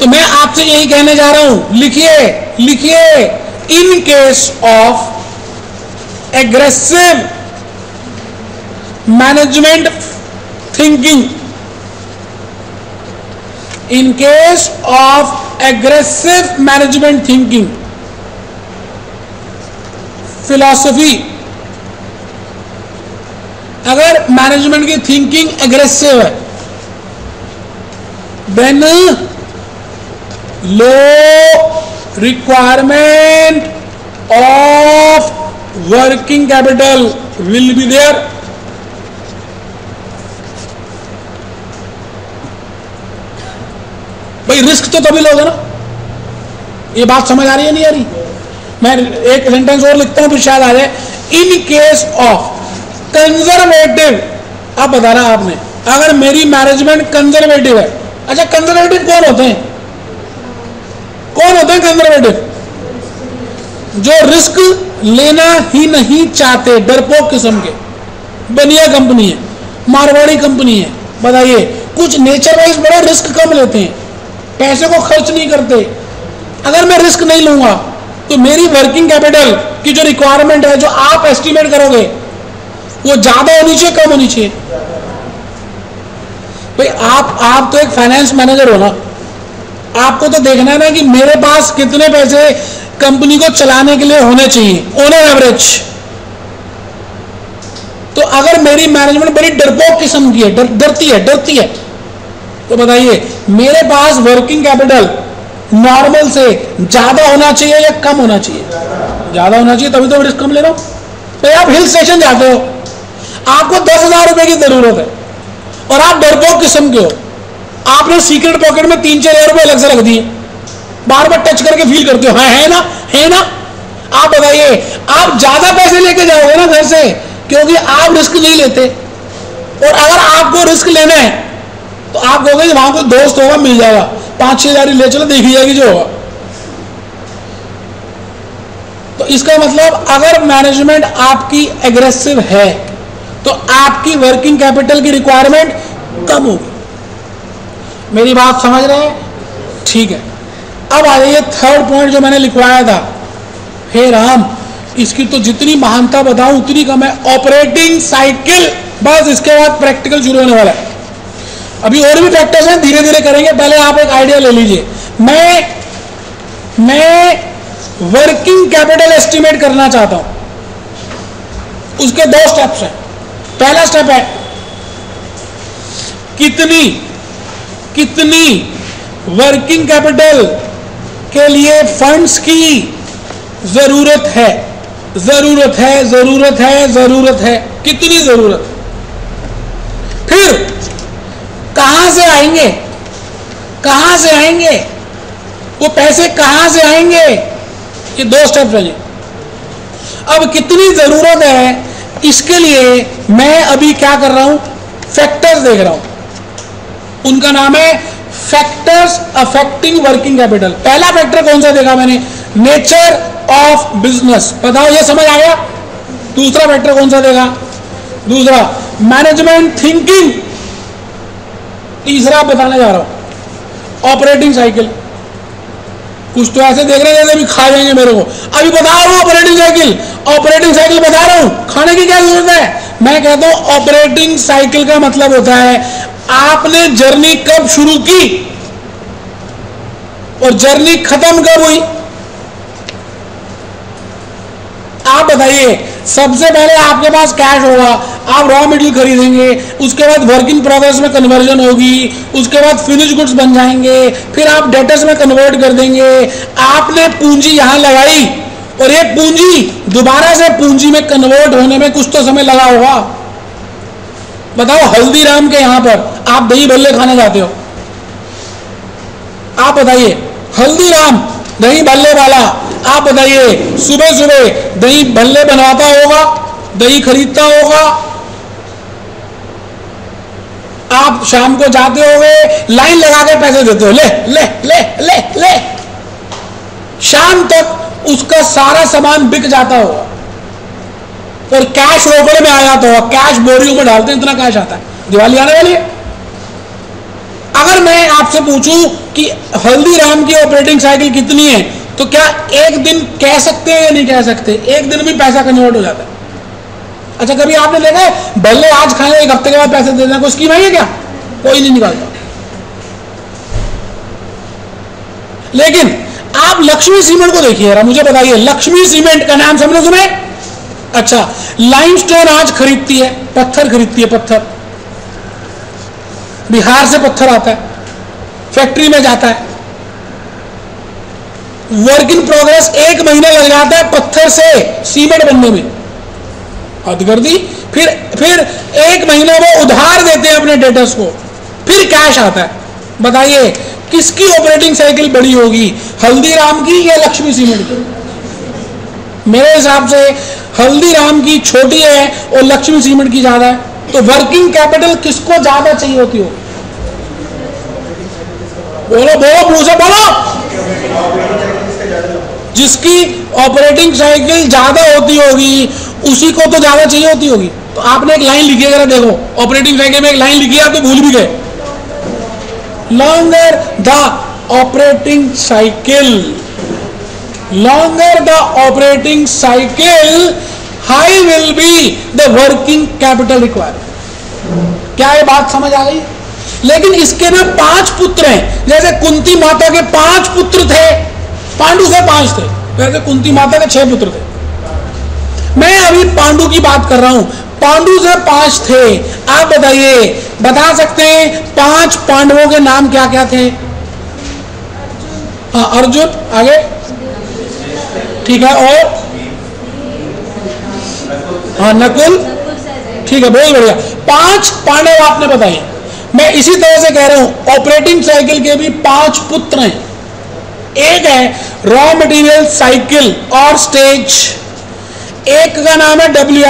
तो मैं आपसे यही कहने जा रहा हूँ, लिखिए लिखिए in case of aggressive management thinking in case of aggressive management thinking philosophy अगर मैनेजमेंट की थिंकिंग एग्रेसिव है then low requirement of working capital will be there भाई रिस्क तो तभी लोगे ना। ये बात समझ आ रही है, नहीं आ रही? मैं एक सेंटेंस और लिखता हूँ, फिर शायद आ जाए। इन केस ऑफ़ कंजर्वेटिव आप बता रहा आपने। अगर मेरी मैनेजमेंट कंजर्वेटिव है अच्छा कंजर्वेटिव कौन होते हैं? कौन होते हैं कंजर्वेटिव जो रिस्क लेना ही नहीं चाहते, डरपोक किस्म के। बनिया कंपनी है, मारवाड़ी कंपनी है। बताइए, कुछ नेचर वाइज बड़ा रिस्क कम लेते हैं। पैसे को खर्च नहीं करते। अगर मैं रिस्क नहीं लूँगा तो मेरी वर्किंग कैपिटल की जो रिक्वायरमेंट है, जो आप एस्टिमेट करोगे, वो ज़्यादा होनी चाहिए, कम होनी चाहिए। भाई, आप आप तो एक फाइनेंस मैनेजर हो ना। आपको तो देखना है ना कि मेरे पास कितने पैसे कंपनी को चलाने के लिए होने चाहिए ऑन एवरेज तो अगर मेरी मैनेजमेंट बड़ी डरपोक किस्म की है डर, डरती है डरती है तो बताइए मेरे पास वर्किंग कैपिटल नॉर्मल से ज़्यादा होना चाहिए या कम होना चाहिए? ज़्यादा होना चाहिए तभी तो रिस्क कम ले रहा हूँ। तो आप हिल स्टेशन जाते हो आपको दस हज़ार रुपए की ज़रूरत है और आप डरपोक किस्म के हो। आपने सीक्रेट पॉकेट में तीन चार हज़ार रुपए अलग से रख दिए। बार बार टच करके फील करते हो। है, है ना? है ना? आप बताइए आप ज़्यादा पैसे लेके जाओगे ना घर से क्योंकि आप रिस्क नहीं लेते। और अगर आपको रिस्क लेना है तो आप कहोगे वहाँ कोई दोस्त होगा मिल जाएगा। पाँच छह हज़ार ले चलो देखी जाएगी जो होगा। तो इसका मतलब अगर मैनेजमेंट आपकी एग्रेसिव है तो आपकी वर्किंग कैपिटल की रिक्वायरमेंट कम होगी। मेरी बात समझ रहे हैं? ठीक है। अब आ जाइए थर्ड पॉइंट जो मैंने लिखवाया था। हे राम, इसकी तो जितनी महानता बताऊँ, उतनी कम है। ऑपरेटिंग साइकिल बस इसके बाद प्रैक्टिकल शुरू होने वाला है। अभी और भी फैक्टर्स हैं धीरे धीरे करेंगे। पहले आप एक आइडिया ले लीजिए। मैं मैं वर्किंग कैपिटल एस्टिमेट करना चाहता हूँ। उसके दो स्टेप्स हैं। पहला स्टेप है, कितनी कितनी वर्किंग कैपिटल के लिए फंड्स की ज़रूरत है? ज़रूरत है ज़रूरत है ज़रूरत है। कितनी ज़रूरत? फिर कहाँ से आएँगे? कहाँ से आएँगे? वो पैसे कहाँ से आएँगे? ये दो स्टेप है अब कितनी ज़रूरत है? इसके लिए मैं अभी क्या कर रहा हूँ? फैक्टर्स देख रहा हूँ। उनका नाम है फैक्टर्स अफेक्टिंग वर्किंग कैपिटल पहला फैक्टर कौन सा देखा मैंने? नेचर ऑफ़ बिज़नेस बताओ, ये समझ आ गया? दूसरा फैक्टर कौन सा देखा? दूसरा मैनेजमेंट थिंकिंग तीसरा बताने जा रहा हूँ ऑपरेटिंग साइकिल कुछ तो ऐसे देख रहे हैं जैसे भी खा जाएँगे मेरे को। अभी बता रहा हूँ ऑपरेटिंग साइकिल ऑपरेटिंग साइकिल बता रहा हूँ। खाने की क्या ज़रूरत है? मैं कहता हूँ ऑपरेटिंग साइकिल का मतलब होता है, आपने जर्नी कब शुरू की? और जर्नी खत्म कब हुई? आप बताइए, सबसे पहले आपके पास कैश होगा, आप रॉ मटेरियल खरीदेंगे, उसके बाद वर्क इन प्रोग्रेस में कन्वर्जन होगी, उसके बाद फिनिश गुड्स बन जाएँगे, फिर आप डेटर्स में कन्वर्ट कर देंगे, आपने पूंजी यहाँ लगाई। और ये पूंजी, दोबारा से पूंजी में कन्वर्ट होने में कुछ तो समय लगा होगा। बताओ हल्दीराम के यहाँ पर आप दही भल्ले खाने जाते हो। आप बताइए हल्दीराम दही भल्ले वाला, आप बताइए सुबह सुबह दही भल्ले बनवाता होगा, दही खरीदता होगा? आप शाम को जाते होगे, लाइन लगा के पैसे देते हो। ले ले ले ले ले। शाम तक उसका सारा सामान बिक जाता होगा और कैश रोकड़े में आ जाता होगा कैश बोरियों में डालते हैं, इतना कैश आता है। दिवाली आने वाली है। अगर मैं आपसे पूछूँ कि हल्दीराम की ऑपरेटिंग साइकिल कितनी है तो क्या एक दिन कह सकते हैं या नहीं कह सकते? एक दिन में पैसा कन्वर्ट हो जाता है। अच्छा कभी आपने देखा है, भले आज खाए, एक हफ़्ते के बाद पैसे दे देना कोई स्कीम है क्या? कोई नहीं निकालता। लेकिन आप लक्ष्मी सीमेंट को देखिए, जरा मुझे बताइए, लक्ष्मी सीमेंट का नाम सबने सुना है अच्छा लाइमस्टोन आज खरीदती है, पत्थर खरीदती है, पत्थर। बिहार से पत्थर आता है फैक्ट्री में जाता है। वर्क इन प्रोग्रेस एक महीना लग जाता है पत्थर से सीमेंट बनने में। हद कर दी, फिर फिर एक महीना वो उधार देते हैं अपने डेटर्स को, फिर कैश आता है। बताइए किसकी ऑपरेटिंग साइकिल बड़ी होगी? हल्दीराम की या लक्ष्मी सीमेंट की? मेरे हिसाब से हल्दीराम की छोटी है और लक्ष्मी सीमेंट की ज़्यादा है। तो वर्किंग कैपिटल किसको ज़्यादा चाहिए होती हो? बोलो बोलो से बोलो। जिसकी ऑपरेटिंग साइकिल ज़्यादा होती होगी, उसी को तो ज़्यादा चाहिए होती होगी। तो आपने एक लाइन लिखी अगर देखो। ऑपरेटिंग साइकिल में एक लाइन लिखी है, आप तो भूल भी गए। Longer the operating cycle longer the operating cycle high will be the working capital require क्या ये बात समझ आ गई? लेकिन इसके ना पाँच पुत्र हैं। जैसे कुंती माता के पाँच पुत्र थे, पांडु से पाँच थे। वैसे कुंती माता के छह पुत्र थे। मैं अभी पांडु की बात कर रहा हूँ। पांडु से पाँच थे। आप बताइए, बता सकते हैं, पाँच पांडवों के नाम क्या क्या थे? हाँ अर्जुन, आगे। ठीक है, और? हाँ नकुल। ठीक है, बहुत बढ़िया। पाँच पांडव आपने बताए। मैं इसी तरह से कह रहा हूँ ऑपरेटिंग साइकिल के भी पाँच पुत्र हैं। एक है रॉ मटेरियल साइकिल और स्टेज एक का नाम है डब्ल्यू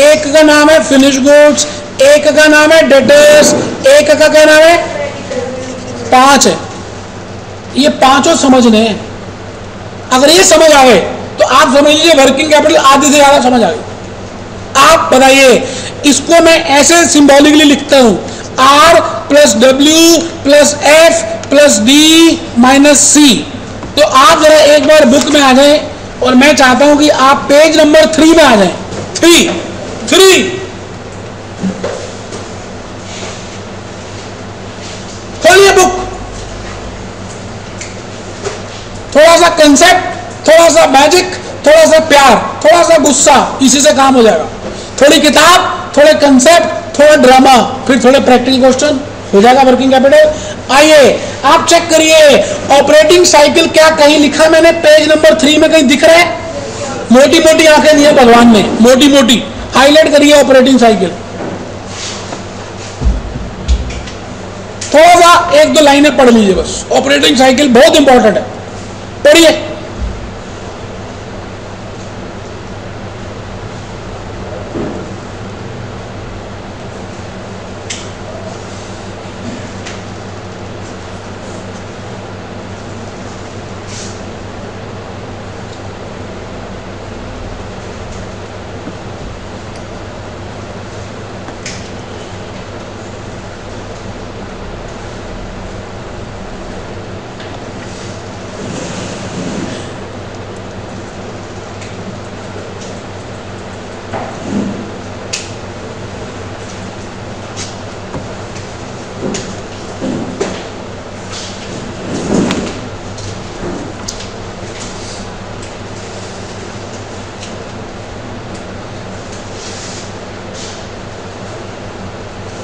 एक का नाम है फिनिश गुड्स, एक का नाम है डेटर्स एक का क्या नाम है? पाँच है। ये पाँचों समझने हैं। अगर ये समझ आ गए तो आप समझ लीजिए वर्किंग कैपिटल आधे से ज़्यादा समझ आ गई आप बताइए, इसको मैं ऐसे सिंबॉलिकली लिखता हूँ। R plus W plus F plus D minus C तो आप जरा एक बार बुक में आ जाए और मैं चाहता हूँ कि आप पेज नंबर थ्री में आ जाए। थ्री थ्री खोलिए बुक थोड़ा सा कंसेप्ट थोड़ा सा मैजिक थोड़ा सा प्यार, थोड़ा सा गुस्सा, इसी से काम हो जाएगा। थोड़ी किताब, थोड़े कंसेप्ट थोड़ा ड्रामा फिर थोड़े प्रैक्टिकल क्वेश्चन हो जाएगा वर्किंग कैपिटल आइए, आप चेक करिए ऑपरेटिंग साइकिल क्या कहीं लिखा मैंने? पेज नंबर थ्री में कहीं दिख रहा है? मोटी मोटी आँखें दी है भगवान ने मोटी मोटी हाईलाइट करिए ऑपरेटिंग साइकिल। थोड़ा सा एक दो लाइनें पढ़ लीजिए बस। ऑपरेटिंग साइकिल बहुत इंपॉर्टेंट है। पढ़िए।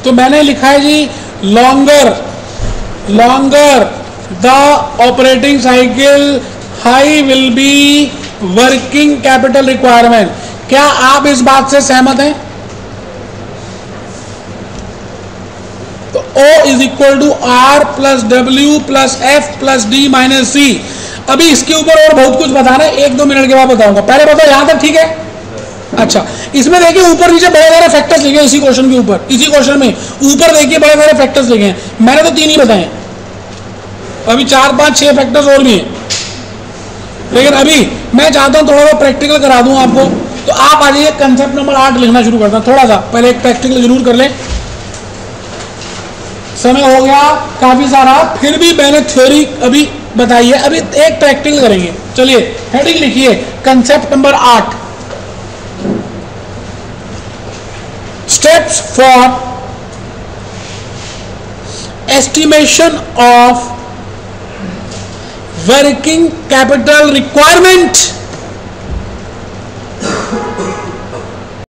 तो मैंने लिखा है जी longer longer the operating cycle high will be working capital requirement क्या आप इस बात से सहमत हैं? तो O is equal to R plus W plus F plus D minus C अभी इसके ऊपर और बहुत कुछ बताना है, एक दो मिनट के बाद बताऊँगा। पहले बताओ, यहाँ तक ठीक है? अच्छा इसमें देखिए ऊपर नीचे बड़े सारे फैक्टर्स लिखे इसी क्वेश्चन के ऊपर, इसी क्वेश्चन में। ऊपर देखिए बड़े सारे फैक्टर्स लिखे हैं। मैंने तो तीन ही बताए अभी चार, पाँच, छह फैक्टर्स और भी हैं। लेकिन अभी मैं चाहता हूँ थोड़ा सा प्रैक्टिकल करा दूँ आपको। तो आप आ जाइए कंसेप्ट नंबर आठ लिखना शुरू करता थोड़ा सा। पहले एक प्रैक्टिकल ज़रूर कर लें। समय हो गया काफ़ी सारा, फिर भी मैंने थ्योरी अभी बताई है। अभी एक प्रैक्टिकल करेंगे। चलिए हेडिंग लिखिए कंसेप्ट नंबर आठ। Steps for estimation of working capital requirement